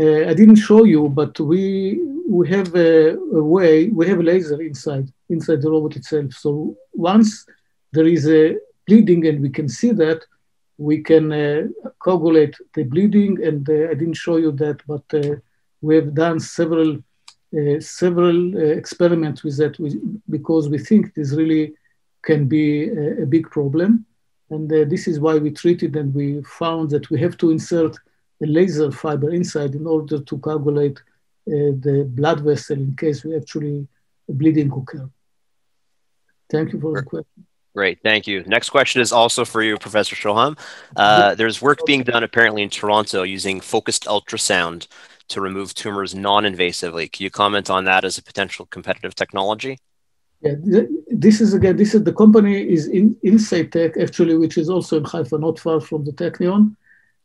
Uh, I didn't show you, but we we have a, a, way. We have a laser inside inside the robot itself. So once there is a bleeding and we can see that, we can uh, coagulate the bleeding. And uh, I didn't show you that, but uh, we have done several uh, several uh, experiments with that because we think this really can be a, a big problem. And this is why we treated and we found that we have to insert laser fiber inside in order to coagulate uh, the blood vessel in case we actually bleeding occur. Thank you for the question. Great, thank you. Next question is also for you, Professor Shoham. Uh, there's work being done apparently in Toronto using focused ultrasound to remove tumors non-invasively. Can you comment on that as a potential competitive technology? Yeah, this is again, this is the company is in Insightec actually, which is also in Haifa, not far from the Technion.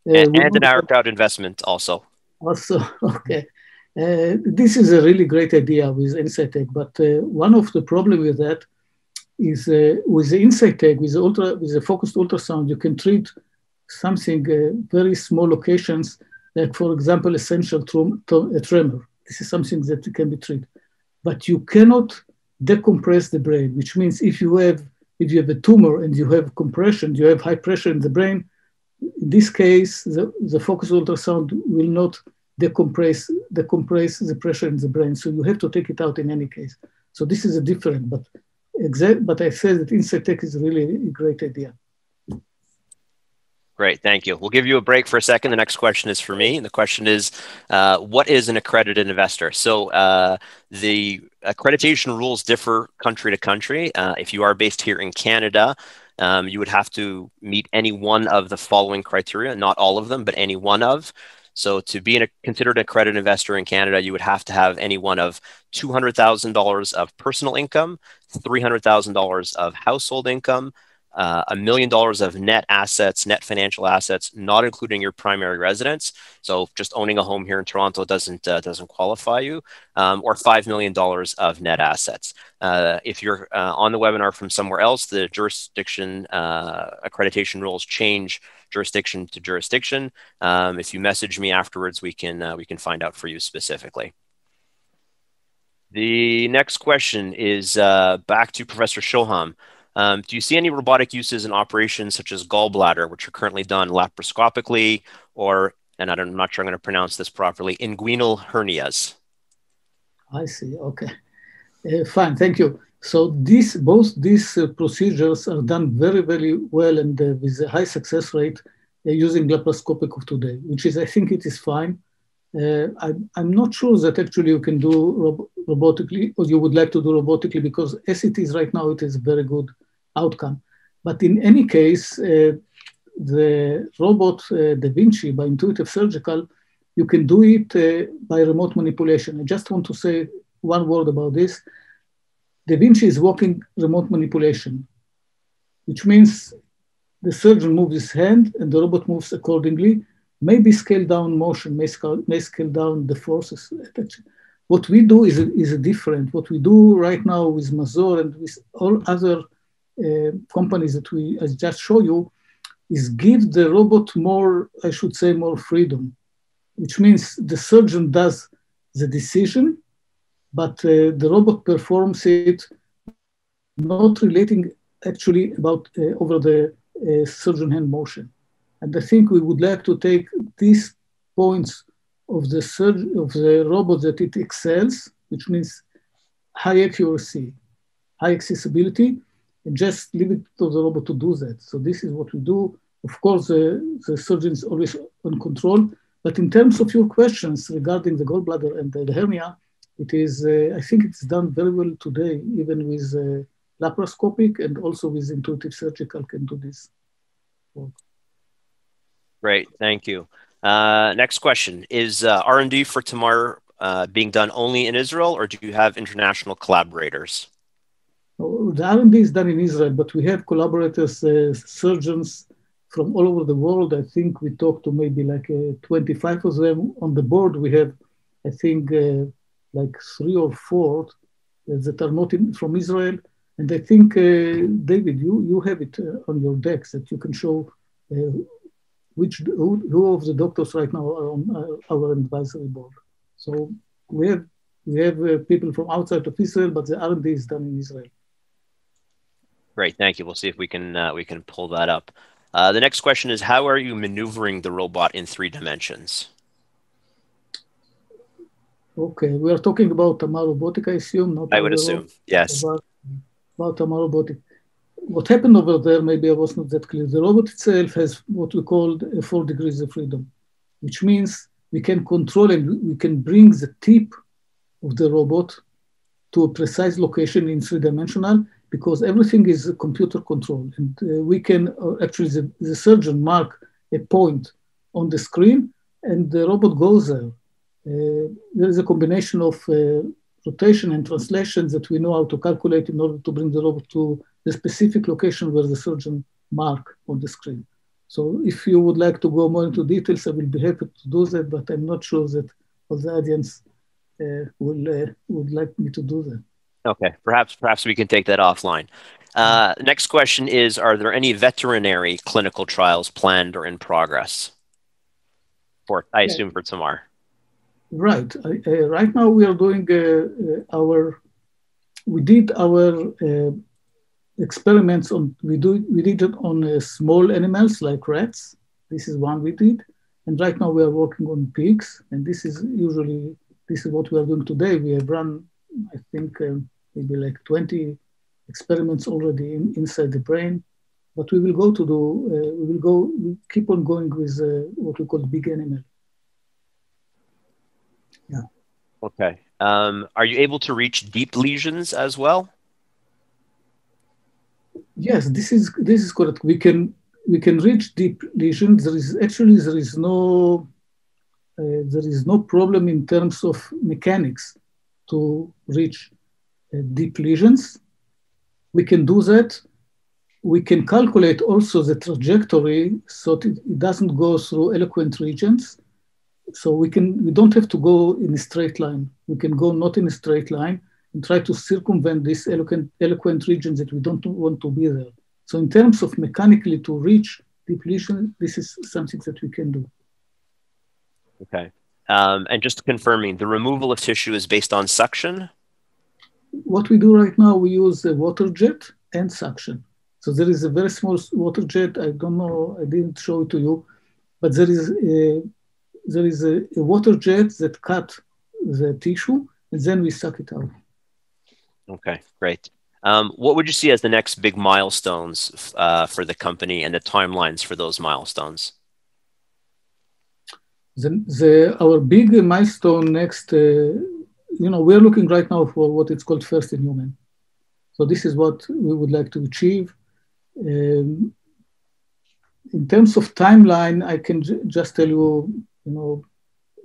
Uh, and, and an Crowd investment also. Also, okay. Uh, this is a really great idea with Insightec, but uh, one of the problem with that is uh, with the Insightec, with the ultra, with the focused ultrasound, you can treat something uh, very small locations, like for example, essential a tremor. This is something that can be treated, but you cannot decompress the brain, which means if you have if you have a tumor and you have compression, you have high pressure in the brain, in this case, the, the focus ultrasound will not decompress, decompress the pressure in the brain. So you have to take it out in any case. So this is a different, but exact, but I said that Insightec is really a great idea. Great, thank you. We'll give you a break for a second. The next question is for me. And the question is, uh, what is an accredited investor? So uh, the accreditation rules differ country to country. Uh, if you are based here in Canada, um, you would have to meet any one of the following criteria, not all of them, but any one of. So to be a, considered an accredited investor in Canada, you would have to have any one of $200,000 of personal income, $300,000 of household income, a million dollars of net assets, net financial assets, not including your primary residence. So just owning a home here in Toronto doesn't uh, doesn't qualify you, um, or five million dollars of net assets. Uh, if you're uh, on the webinar from somewhere else, the jurisdiction uh, accreditation rules change jurisdiction to jurisdiction. Um, if you message me afterwards, we can uh, we can find out for you specifically. The next question is back to Professor Shoham. Um, do you see any robotic uses in operations such as gallbladder, which are currently done laparoscopically, or, and I'm not sure I'm going to pronounce this properly, inguinal hernias? I see. Okay. Uh, fine. Thank you. So these, both these uh, procedures are done very, very well and uh, with a high success rate uh, using laparoscopic of today, which is, I think it is fine. Uh, I, am not sure that actually you can do rob robotically or you would like to do robotically because as it is right now, it is very good outcome. But in any case, uh, the robot uh, Da Vinci by Intuitive Surgical, you can do it uh, by remote manipulation. I just want to say one word about this. Da Vinci is working remote manipulation, which means the surgeon moves his hand and the robot moves accordingly. Maybe scale down motion, may scale, may scale down the forces. What we do is, is different. What we do right now with Mazor and with all other companies that we I just show you is give the robot more, I should say, more freedom, which means the surgeon does the decision, but uh, the robot performs it not relating actually about uh, over the uh, surgeon hand motion. And I think we would like to take these points of the surg- of the robot that it excels, which means high accuracy, high accessibility, just leave it to the robot to do that. So this is what we do. Of course, uh, the surgeon is always on control. But in terms of your questions regarding the gallbladder and the hernia, it is, uh, I think it's done very well today, even with uh, laparoscopic and also with intuitive surgical can do this. Great, thank you. Uh, next question, is uh, R&D for Tamar uh, being done only in Israel or do you have international collaborators? The R&D is done in Israel, but we have collaborators, uh, surgeons from all over the world. I think we talked to maybe like uh, 25 of them. On the board, we have, I think, uh, like three or four that are not in, from Israel. And I think, uh, David, you, you have it uh, on your decks that you can show uh, which who, who, of the doctors right now are on our advisory board. So we have we have people from outside of Israel, but the R&D is done in Israel. Great, thank you. We'll see if we can uh, we can pull that up. Uh, the next question is, how are you maneuvering the robot in three dimensions? Okay, we are talking about Tamar robotic, I assume. Not I would assume, yes. About, about Tamar robotic. What happened over there, maybe I was not that clear. The robot itself has what we call four degrees of freedom, which means we can control and we can bring the tip of the robot to a precise location in three dimensional because everything is computer controlled. And uh, we can uh, actually, the, the, surgeon mark a point on the screen and the robot goes there. Uh, there is a combination of uh, rotation and translation that we know how to calculate in order to bring the robot to the specific location where the surgeon mark on the screen. So if you would like to go more into details, I will be happy to do that, but I'm not sure that all the audience uh, will, uh, would like me to do that. Okay, perhaps perhaps we can take that offline. Uh, next question is: Are there any veterinary clinical trials planned or in progress? For I assume for Tamar. Right. Uh, right now we are doing uh, uh, our. We did our uh, experiments on. We do we did it on uh, small animals like rats. This is one we did, and right now we are working on pigs. And this is usually this is what we are doing today. We have run, I think. Um, maybe like 20 experiments already in, inside the brain. But we will go to do, uh, we will go, we keep on going with uh, what we call big animal. Yeah. Okay. Um, are you able to reach deep lesions as well? Yes, this is this is correct. We can we can reach deep lesions. There is actually there is no uh, there is no problem in terms of mechanics to reach deep lesions. We can do that we can calculate also the trajectory so it doesn't go through eloquent regions. So we can we don't have to go in a straight line. We can go not in a straight line and try to circumvent these eloquent, eloquent regions that we don't want to be there. So in terms of mechanically to reach depletion, this is something that we can do. Okay. Um, and just confirming, the removal of tissue is based on suction? What we do right now, we use a water jet and suction. So there is a very small water jet. I don't know, I didn't show it to you, but there is a, there is a, a water jet that cut the tissue and then we suck it out. Okay, great. Um, what would you see as the next big milestones uh, for the company and the timelines for those milestones? The, the, our big milestone next, uh, you know, we're looking right now for what it's called first in human. So this is what we would like to achieve. Um, in terms of timeline, I can just tell you, you know,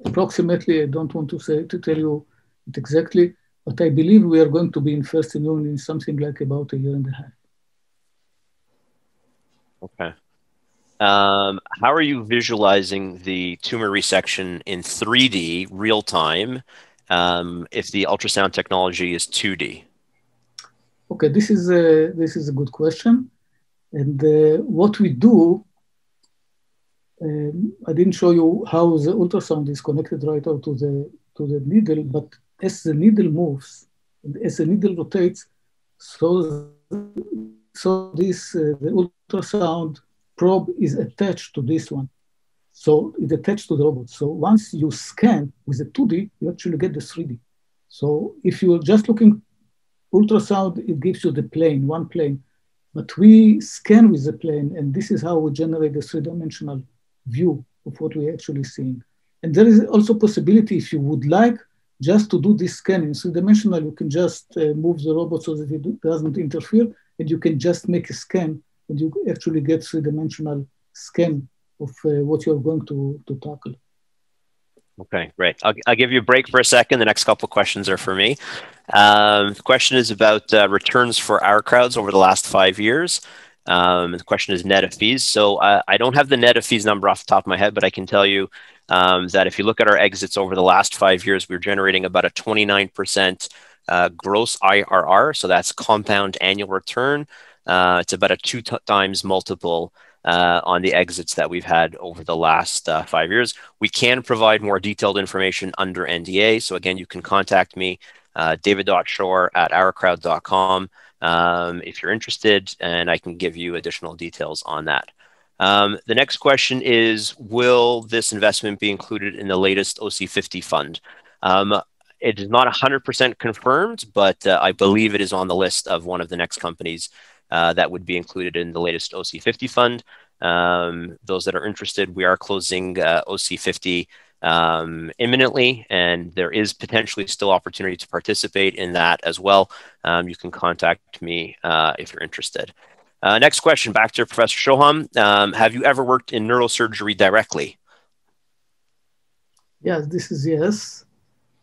approximately. I don't want to say to tell you it exactly, but I believe we are going to be in first in human in something like about a year and a half. Okay. Um, how are you visualizing the tumor resection in 3D real time um, if the ultrasound technology is 2D? Okay, this is a, this is a good question. And uh, what we do, um, I didn't show you how the ultrasound is connected right out to the, to the needle, but as the needle moves, as the needle rotates, so, so this, uh, the ultrasound probe is attached to this one. So it attached to the robot. So once you scan with the 2D, you actually get the 3D. So if you're just looking ultrasound, it gives you the plane, one plane. But we scan with the plane, and this is how we generate the three-dimensional view of what we're actually seeing. And there is also possibility, if you would like, just to do this scanning three-dimensional, you can just uh, move the robot so that it doesn't interfere, and you can just make a scan, and you actually get three-dimensional scan of uh, what you're going to, to tackle. Okay, great. I'll, I'll give you a break for a second. The next couple questions are for me. Um, the question is about uh, returns for OurCrowd's over the last five years. Um, the question is net of fees. So uh, I don't have the net of fees number off the top of my head, but I can tell you um, that if you look at our exits over the last five years, we're generating about a 29% uh, gross IRR. So that's compound annual return. Uh, it's about a two times multiple uh, on the exits that we've had over the last uh, five years. We can provide more detailed information under NDA. So again, you can contact me, uh, david.shore at ourcrowd.com um, if you're interested, and I can give you additional details on that. Um, the next question is, will this investment be included in the latest OC50 fund? Um, it is not 100% confirmed, but uh, I believe it is on the list of one of the next companies uh, that would be included in the latest OC50 fund. Um, those that are interested, we are closing uh, OC50 um, imminently, and there is potentially still opportunity to participate in that as well. Um, you can contact me uh, if you're interested. Uh, next question, back to Professor Shoham. Um, have you ever worked in neurosurgery directly? Yes, this is yes.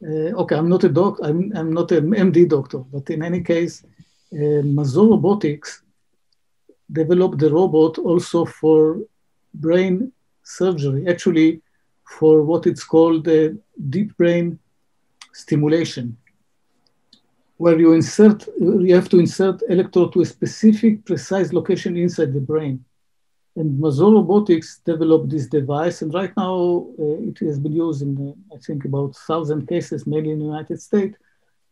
Uh, okay, I'm not a doc. I'm, I'm not an MD doctor, but in any case, uh, Mazor Robotics developed the robot also for brain surgery, actually for what it's called uh, deep brain stimulation, where you insert, you have to insert electrode to a specific precise location inside the brain. And Mazor Robotics developed this device, and right now uh, it has been used in, uh, I think, about 1,000 cases, mainly in the United States,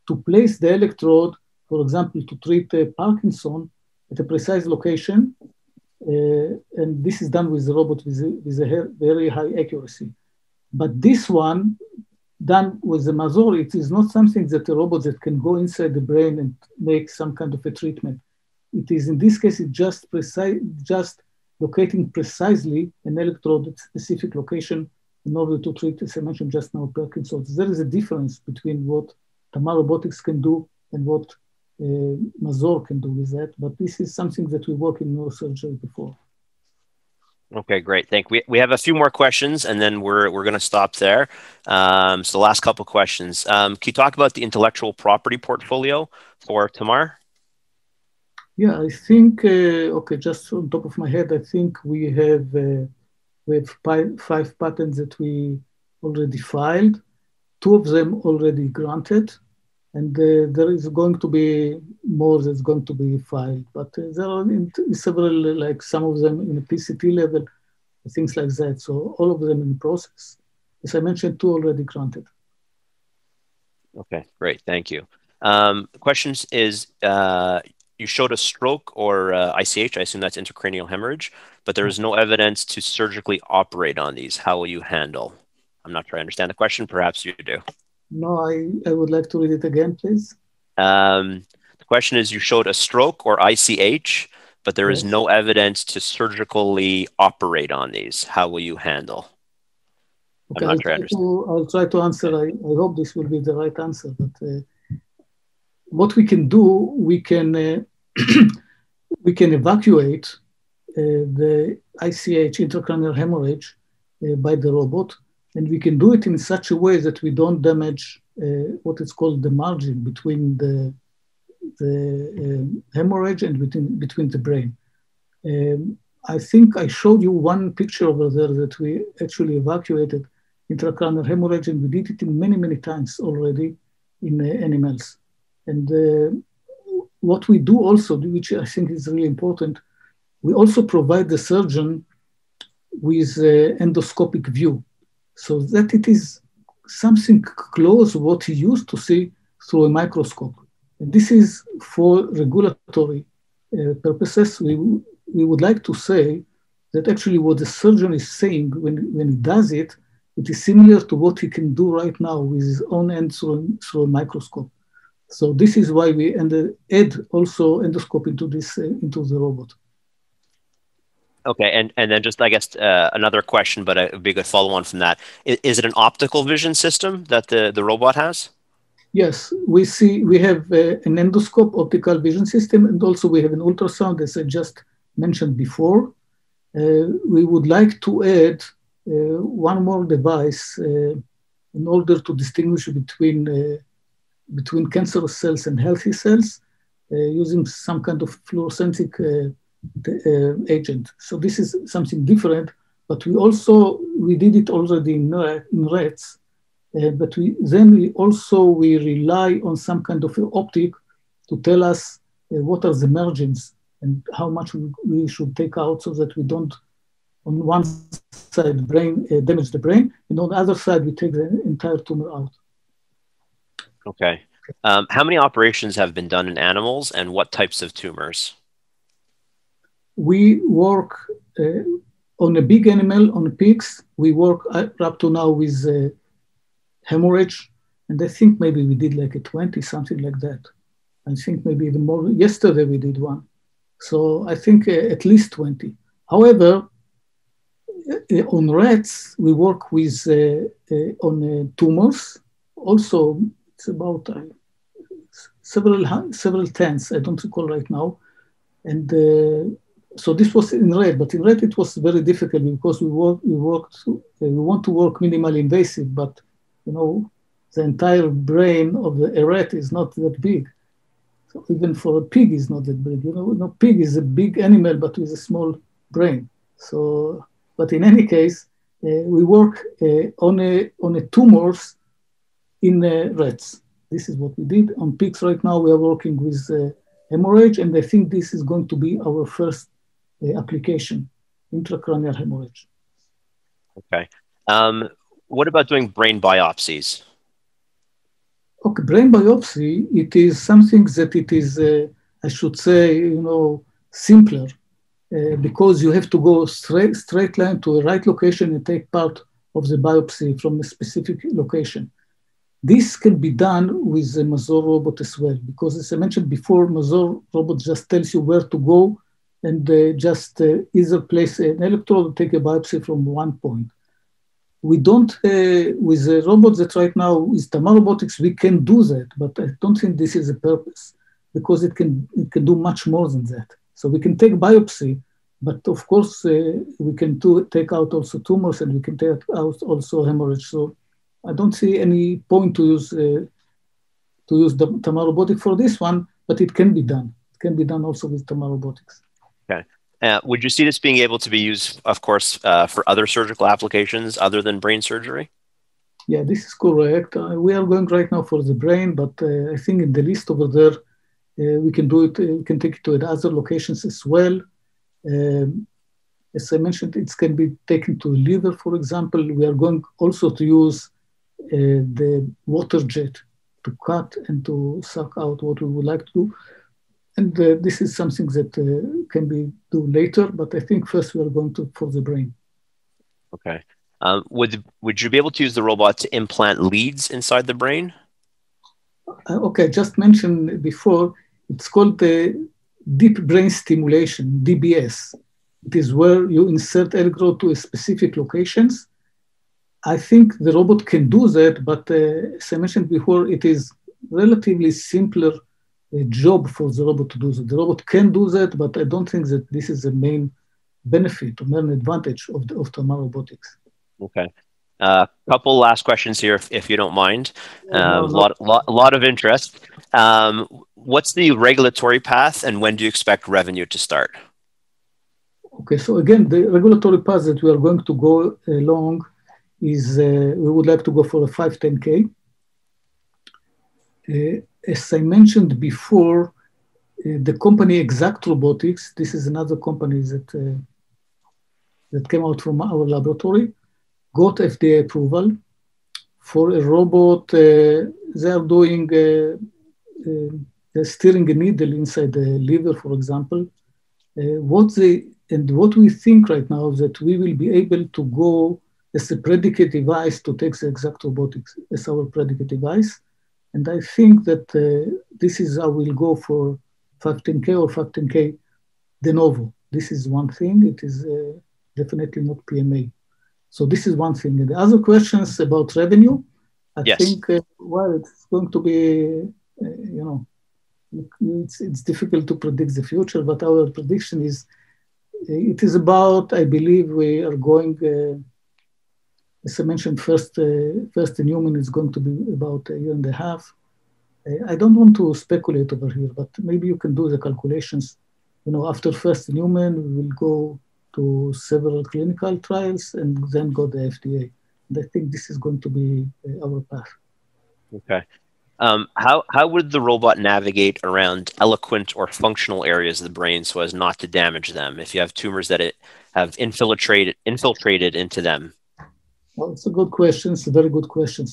to place the electrode for example, to treat uh, Parkinson at a precise location. Uh, and this is done with the robot with a, with a very high accuracy. But this one, done with the Mazor, it is not something that a robot that can go inside the brain and make some kind of a treatment. It is in this case, it just precise, just locating precisely an electrode at specific location in order to treat, as I mentioned just now, Parkinson's. There is a difference between what Tamar Robotics can do and what uh, Mazor can do with that, but this is something that we work in neurosurgery before. Okay, great. Thank we we have a few more questions, and then we're we're going to stop there. Um, so, the last couple questions. Um, can you talk about the intellectual property portfolio for Tamar? Yeah, I think, uh, okay, just on top of my head, I think we have, uh, we have five, five patents that we already filed, two of them already granted, and uh, there is going to be more that's going to be filed. But uh, there are several, like some of them in a PCT level, things like that. So all of them in the process. As I mentioned, two already granted. Okay, great, thank you. Um, questions is uh, you showed a stroke or uh, ICH, I assume that's intracranial hemorrhage, but there is no evidence to surgically operate on these. How will you handle? I'm not sure I understand the question. Perhaps you do. No, I, I would like to read it again, please. Um, the question is you showed a stroke or ICH, but there yes. is no evidence to surgically operate on these. How will you handle? Okay, I'll try, to, I'll try to answer. I, I hope this will be the right answer, but uh, what we can do, we can uh, we can evacuate uh, the ICH intracranial hemorrhage uh, by the robot, and we can do it in such a way that we don't damage uh, what is called the margin between the the um, hemorrhage and between between the brain. Um, I think I showed you one picture over there that we actually evacuated intracranial hemorrhage, and we did it many many times already in uh, animals. And uh, what we do also, which I think is really important, we also provide the surgeon with endoscopic view so that it is something close what he used to see through a microscope. And this is for regulatory uh, purposes. We, we would like to say that actually what the surgeon is saying when, when he does it, it is similar to what he can do right now with his own hand through, through a microscope. So this is why we add also endoscope into this uh, into the robot. Okay, and and then just I guess uh, another question, but it would be a good follow on from that. Is, is, it an optical vision system that the the robot has? Yes, we see we have uh, an endoscope optical vision system, and also we have an ultrasound, as I just mentioned before. Uh, we would like to add uh, one more device uh, in order to distinguish between uh, between cancerous cells and healthy cells uh, using some kind of fluorescentic uh, uh, agent. So this is something different, but we also, we did it already in, in rats, but we, then we also, we rely on some kind of optic to tell us what are the margins and how much we, we should take out so that we don't on one side brain uh, damage the brain and on the other side we take the entire tumor out Okay. Um, how many operations have been done in animals and what types of tumors? We work uh, on a big animal, on pigs. We work up to now with uh, hemorrhage. And I think maybe we did like a 20, something like that. I think maybe even more. Yesterday we did one. So I think uh, at least 20. However, uh, on rats, we work with uh, uh, on tumors, also it's about uh, several several tens. I don't recall right now, and uh, so this was in red. But in red, it was very difficult because we work we worked uh, we want to work minimally invasive, but you know the entire brain of the rat is not that big. So even for a pig is not that big. You know, know, pig is a big animal, but with a small brain. So, but in any case, uh, we work uh, on a on a tumors in uh, rats. This is what we did. On pigs right now, we are working with uh, hemorrhage, and I think this is going to be our first application, intracranial hemorrhage. Okay. Um, what about doing brain biopsies? Okay, brain biopsy, it is something that it is, uh, I should say, you know, simpler uh, because you have to go straight, straight line to the right location and take part of the biopsy from a specific location. This can be done with the Mazor robot as well, because as I mentioned before, Mazor robot just tells you where to go and uh, just uh, either place an electrode or take a biopsy from one point. We don't, uh, with the robot that right now is Tamar Robotics, we can do that, but I don't think this is the purpose because it can, it can do much more than that. So we can take biopsy, but of course uh, we can take out also tumors and we can take out also hemorrhage. So I don't see any point to use uh, to use the Tamar robotic for this one, but it can be done. It can be done also with Tamar Robotics. Okay. Uh, would you see this being able to be used, of course, uh, for other surgical applications other than brain surgery? Yeah, this is correct. Uh, we are going right now for the brain, but uh, I think in the list over there, uh, we can do it. Uh, we can take it to other locations as well. Um, as I mentioned, it can be taken to liver, for example. We are going also to use the water jet to cut and to suck out what we would like to do and uh, this is something that uh, can be do later but i think first we are going to for the brain. Okay. Um, would would you be able to use the robot to implant leads inside the brain? Uh, okay just mentioned before it's called the deep brain stimulation dbs it is where you insert electrode to specific locations. I think the robot can do that but uh, as i mentioned before it is relatively simpler job for the robot to do that. The robot can do that, but I don't think that this is the main benefit or main advantage of, the, of Tamar robotics. Okay. A uh, couple last questions here, if, if you don't mind. A uh, no, lot, lot, lot of interest. Um, what's the regulatory path, and when do you expect revenue to start? Okay, so again, the regulatory path that we are going to go along is uh, we would like to go for a 510K. Uh, as I mentioned before, uh, the company XACT Robotics, this is another company that, uh, that came out from our laboratory, got FDA approval for a robot. Uh, they are doing, uh, uh, they're steering a needle inside the liver, for example. Uh, what they, and what we think right now is that we will be able to go as a predicate device to take the XACT Robotics as our predicate device and I think that uh, this is how we'll go for 510K or 510K de novo. This is one thing. It is uh, definitely not PMA. So this is one thing. And the other questions about revenue, I yes. think, uh, well, it's going to be, uh, you know, it's, it's difficult to predict the future, but our prediction is it is about, I believe we are going uh, as I mentioned, first, uh, first in human is going to be about a year and a half. Uh, I don't want to speculate over here, but maybe you can do the calculations. You know, after first in human, we will go to several clinical trials and then go to the FDA. And I think this is going to be uh, our path. Okay. Um, how, how would the robot navigate around eloquent or functional areas of the brain so as not to damage them if you have tumors that it have infiltrated infiltrated into them well, it's a good question. It's a very good question.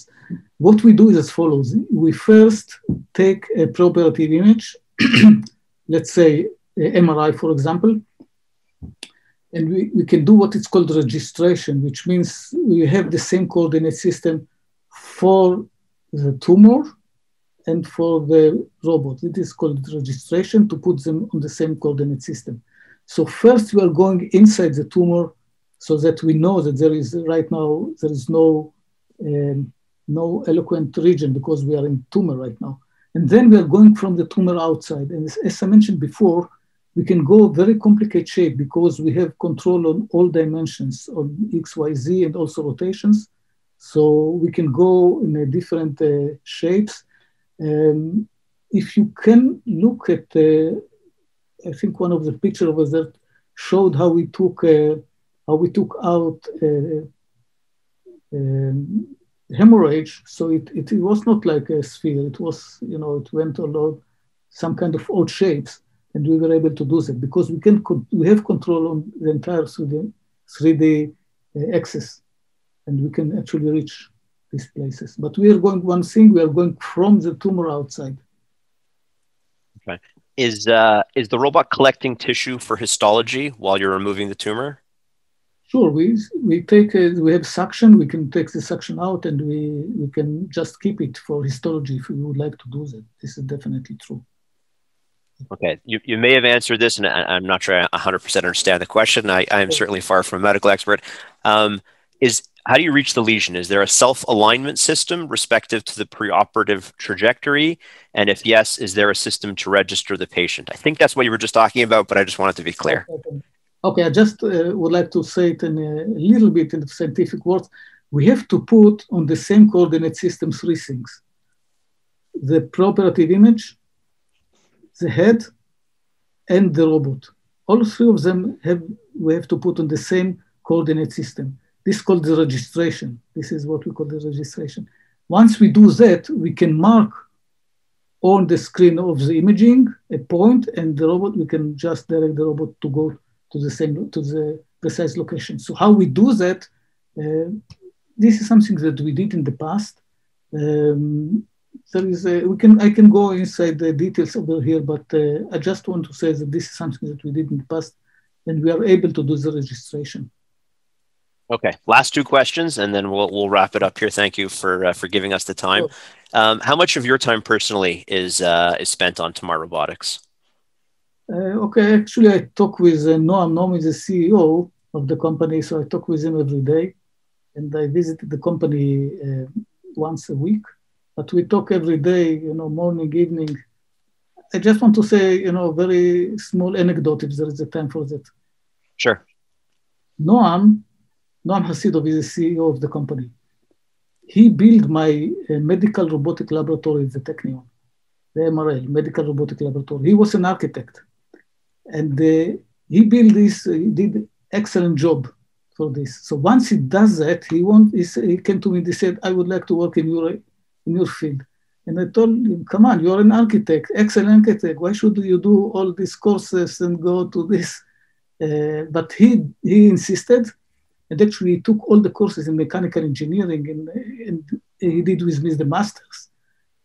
What we do is as follows. We first take a preoperative image, let's say MRI, for example, and we, we can do what is called registration, which means we have the same coordinate system for the tumor and for the robot. It is called registration to put them on the same coordinate system. So first we are going inside the tumor so that we know that there is right now there is no um, no eloquent region because we are in tumor right now. And then we are going from the tumor outside. And as, as I mentioned before, we can go very complicated shape because we have control on all dimensions on X, Y, Z, and also rotations. So we can go in a different uh, shapes. Um, if you can look at, uh, I think one of the pictures over there showed how we took uh, how we took out uh, um, hemorrhage. So it, it, it, was not like a sphere. It was, you know, it went along some kind of odd shapes. And we were able to do that because we can we have control on the entire 3D, 3D uh, axis. And we can actually reach these places. But we are going one thing, we are going from the tumor outside. Okay. Is, uh, is the robot collecting tissue for histology while you're removing the tumor? Sure, we, we take a, we have suction, we can take the suction out and we, we can just keep it for histology if we would like to do that. This is definitely true. Okay, you, you may have answered this, and I, am not sure I 100% understand the question. I, I am certainly far from a medical expert. Um, is how do you reach the lesion? Is there a self alignment system respective to the preoperative trajectory? And if yes, is there a system to register the patient? I think that's what you were just talking about, but I just wanted to be clear. Okay, I just uh, would like to say it in a little bit in the scientific words. We have to put on the same coordinate system three things. The preoperative image, the head, and the robot. All three of them have we have to put on the same coordinate system. This is called the registration. This is what we call the registration. Once we do that, we can mark on the screen of the imaging a point, and the robot we can just direct the robot to go to the same to the precise location. So how we do that? Uh, this is something that we did in the past. Um, there is a, we can I can go inside the details over here, but uh, I just want to say that this is something that we did in the past, and we are able to do the registration. Okay, last two questions, and then we'll we'll wrap it up here. Thank you for uh, for giving us the time. Sure. Um, how much of your time personally is uh, is spent on Tamar Robotics? Uh, okay, actually, I talk with uh, Noam. Noam is the CEO of the company, so I talk with him every day, and I visit the company uh, once a week. But we talk every day, you know, morning, evening. I just want to say, you know, very small anecdote if there is a time for that. Sure. Noam Noam Hasidov is the CEO of the company. He built my uh, medical robotic laboratory at the Technion, the MRL, Medical Robotic Laboratory. He was an architect. And uh, he built this, uh, he did excellent job for this. So once he does that, he, want, he, he came to me and he said, I would like to work in your, in your field. And I told him, come on, you're an architect, excellent architect. Why should you do all these courses and go to this? Uh, but he, he insisted and actually took all the courses in mechanical engineering and, and he did with me the masters.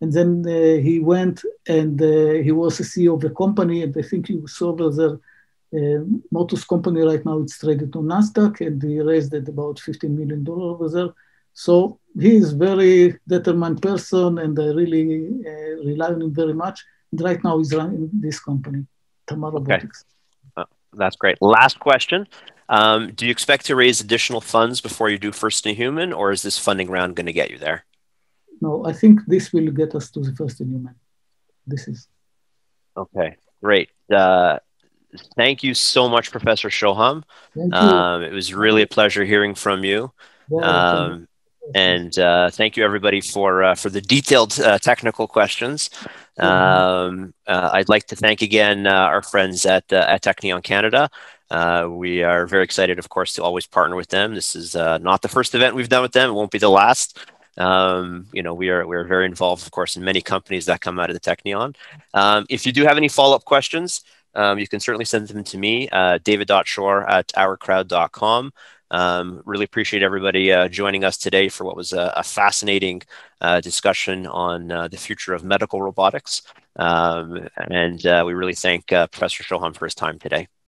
And then uh, he went and uh, he was a CEO of the company, and I think he was over there. Uh, Motus company right now it's traded on Nasdaq, and he raised at about 15 million dollar over there. So he is very determined person, and I really uh, rely on him very much. And right now he's running this company, Tamar Robotics. Okay. Uh, that's great. Last question. Um, do you expect to raise additional funds before you do first in human, or is this funding round going to get you there? No, I think this will get us to the first in human. This is okay. Great. Uh, thank you so much, Professor Shoham. Um, it was really a pleasure hearing from you. Um, and uh, thank you everybody for uh, for the detailed uh, technical questions. Um, uh, I'd like to thank again uh, our friends at uh, at Technion Canada. Uh, we are very excited, of course, to always partner with them. This is uh, not the first event we've done with them. It won't be the last. Um, you know, we are we are very involved, of course, in many companies that come out of the Technion. Um, if you do have any follow up questions, um, you can certainly send them to me, uh, david.shore at ourcrowd.com. Um, really appreciate everybody uh, joining us today for what was a, a fascinating uh, discussion on uh, the future of medical robotics. Um, and uh, we really thank uh, Professor Shoham for his time today.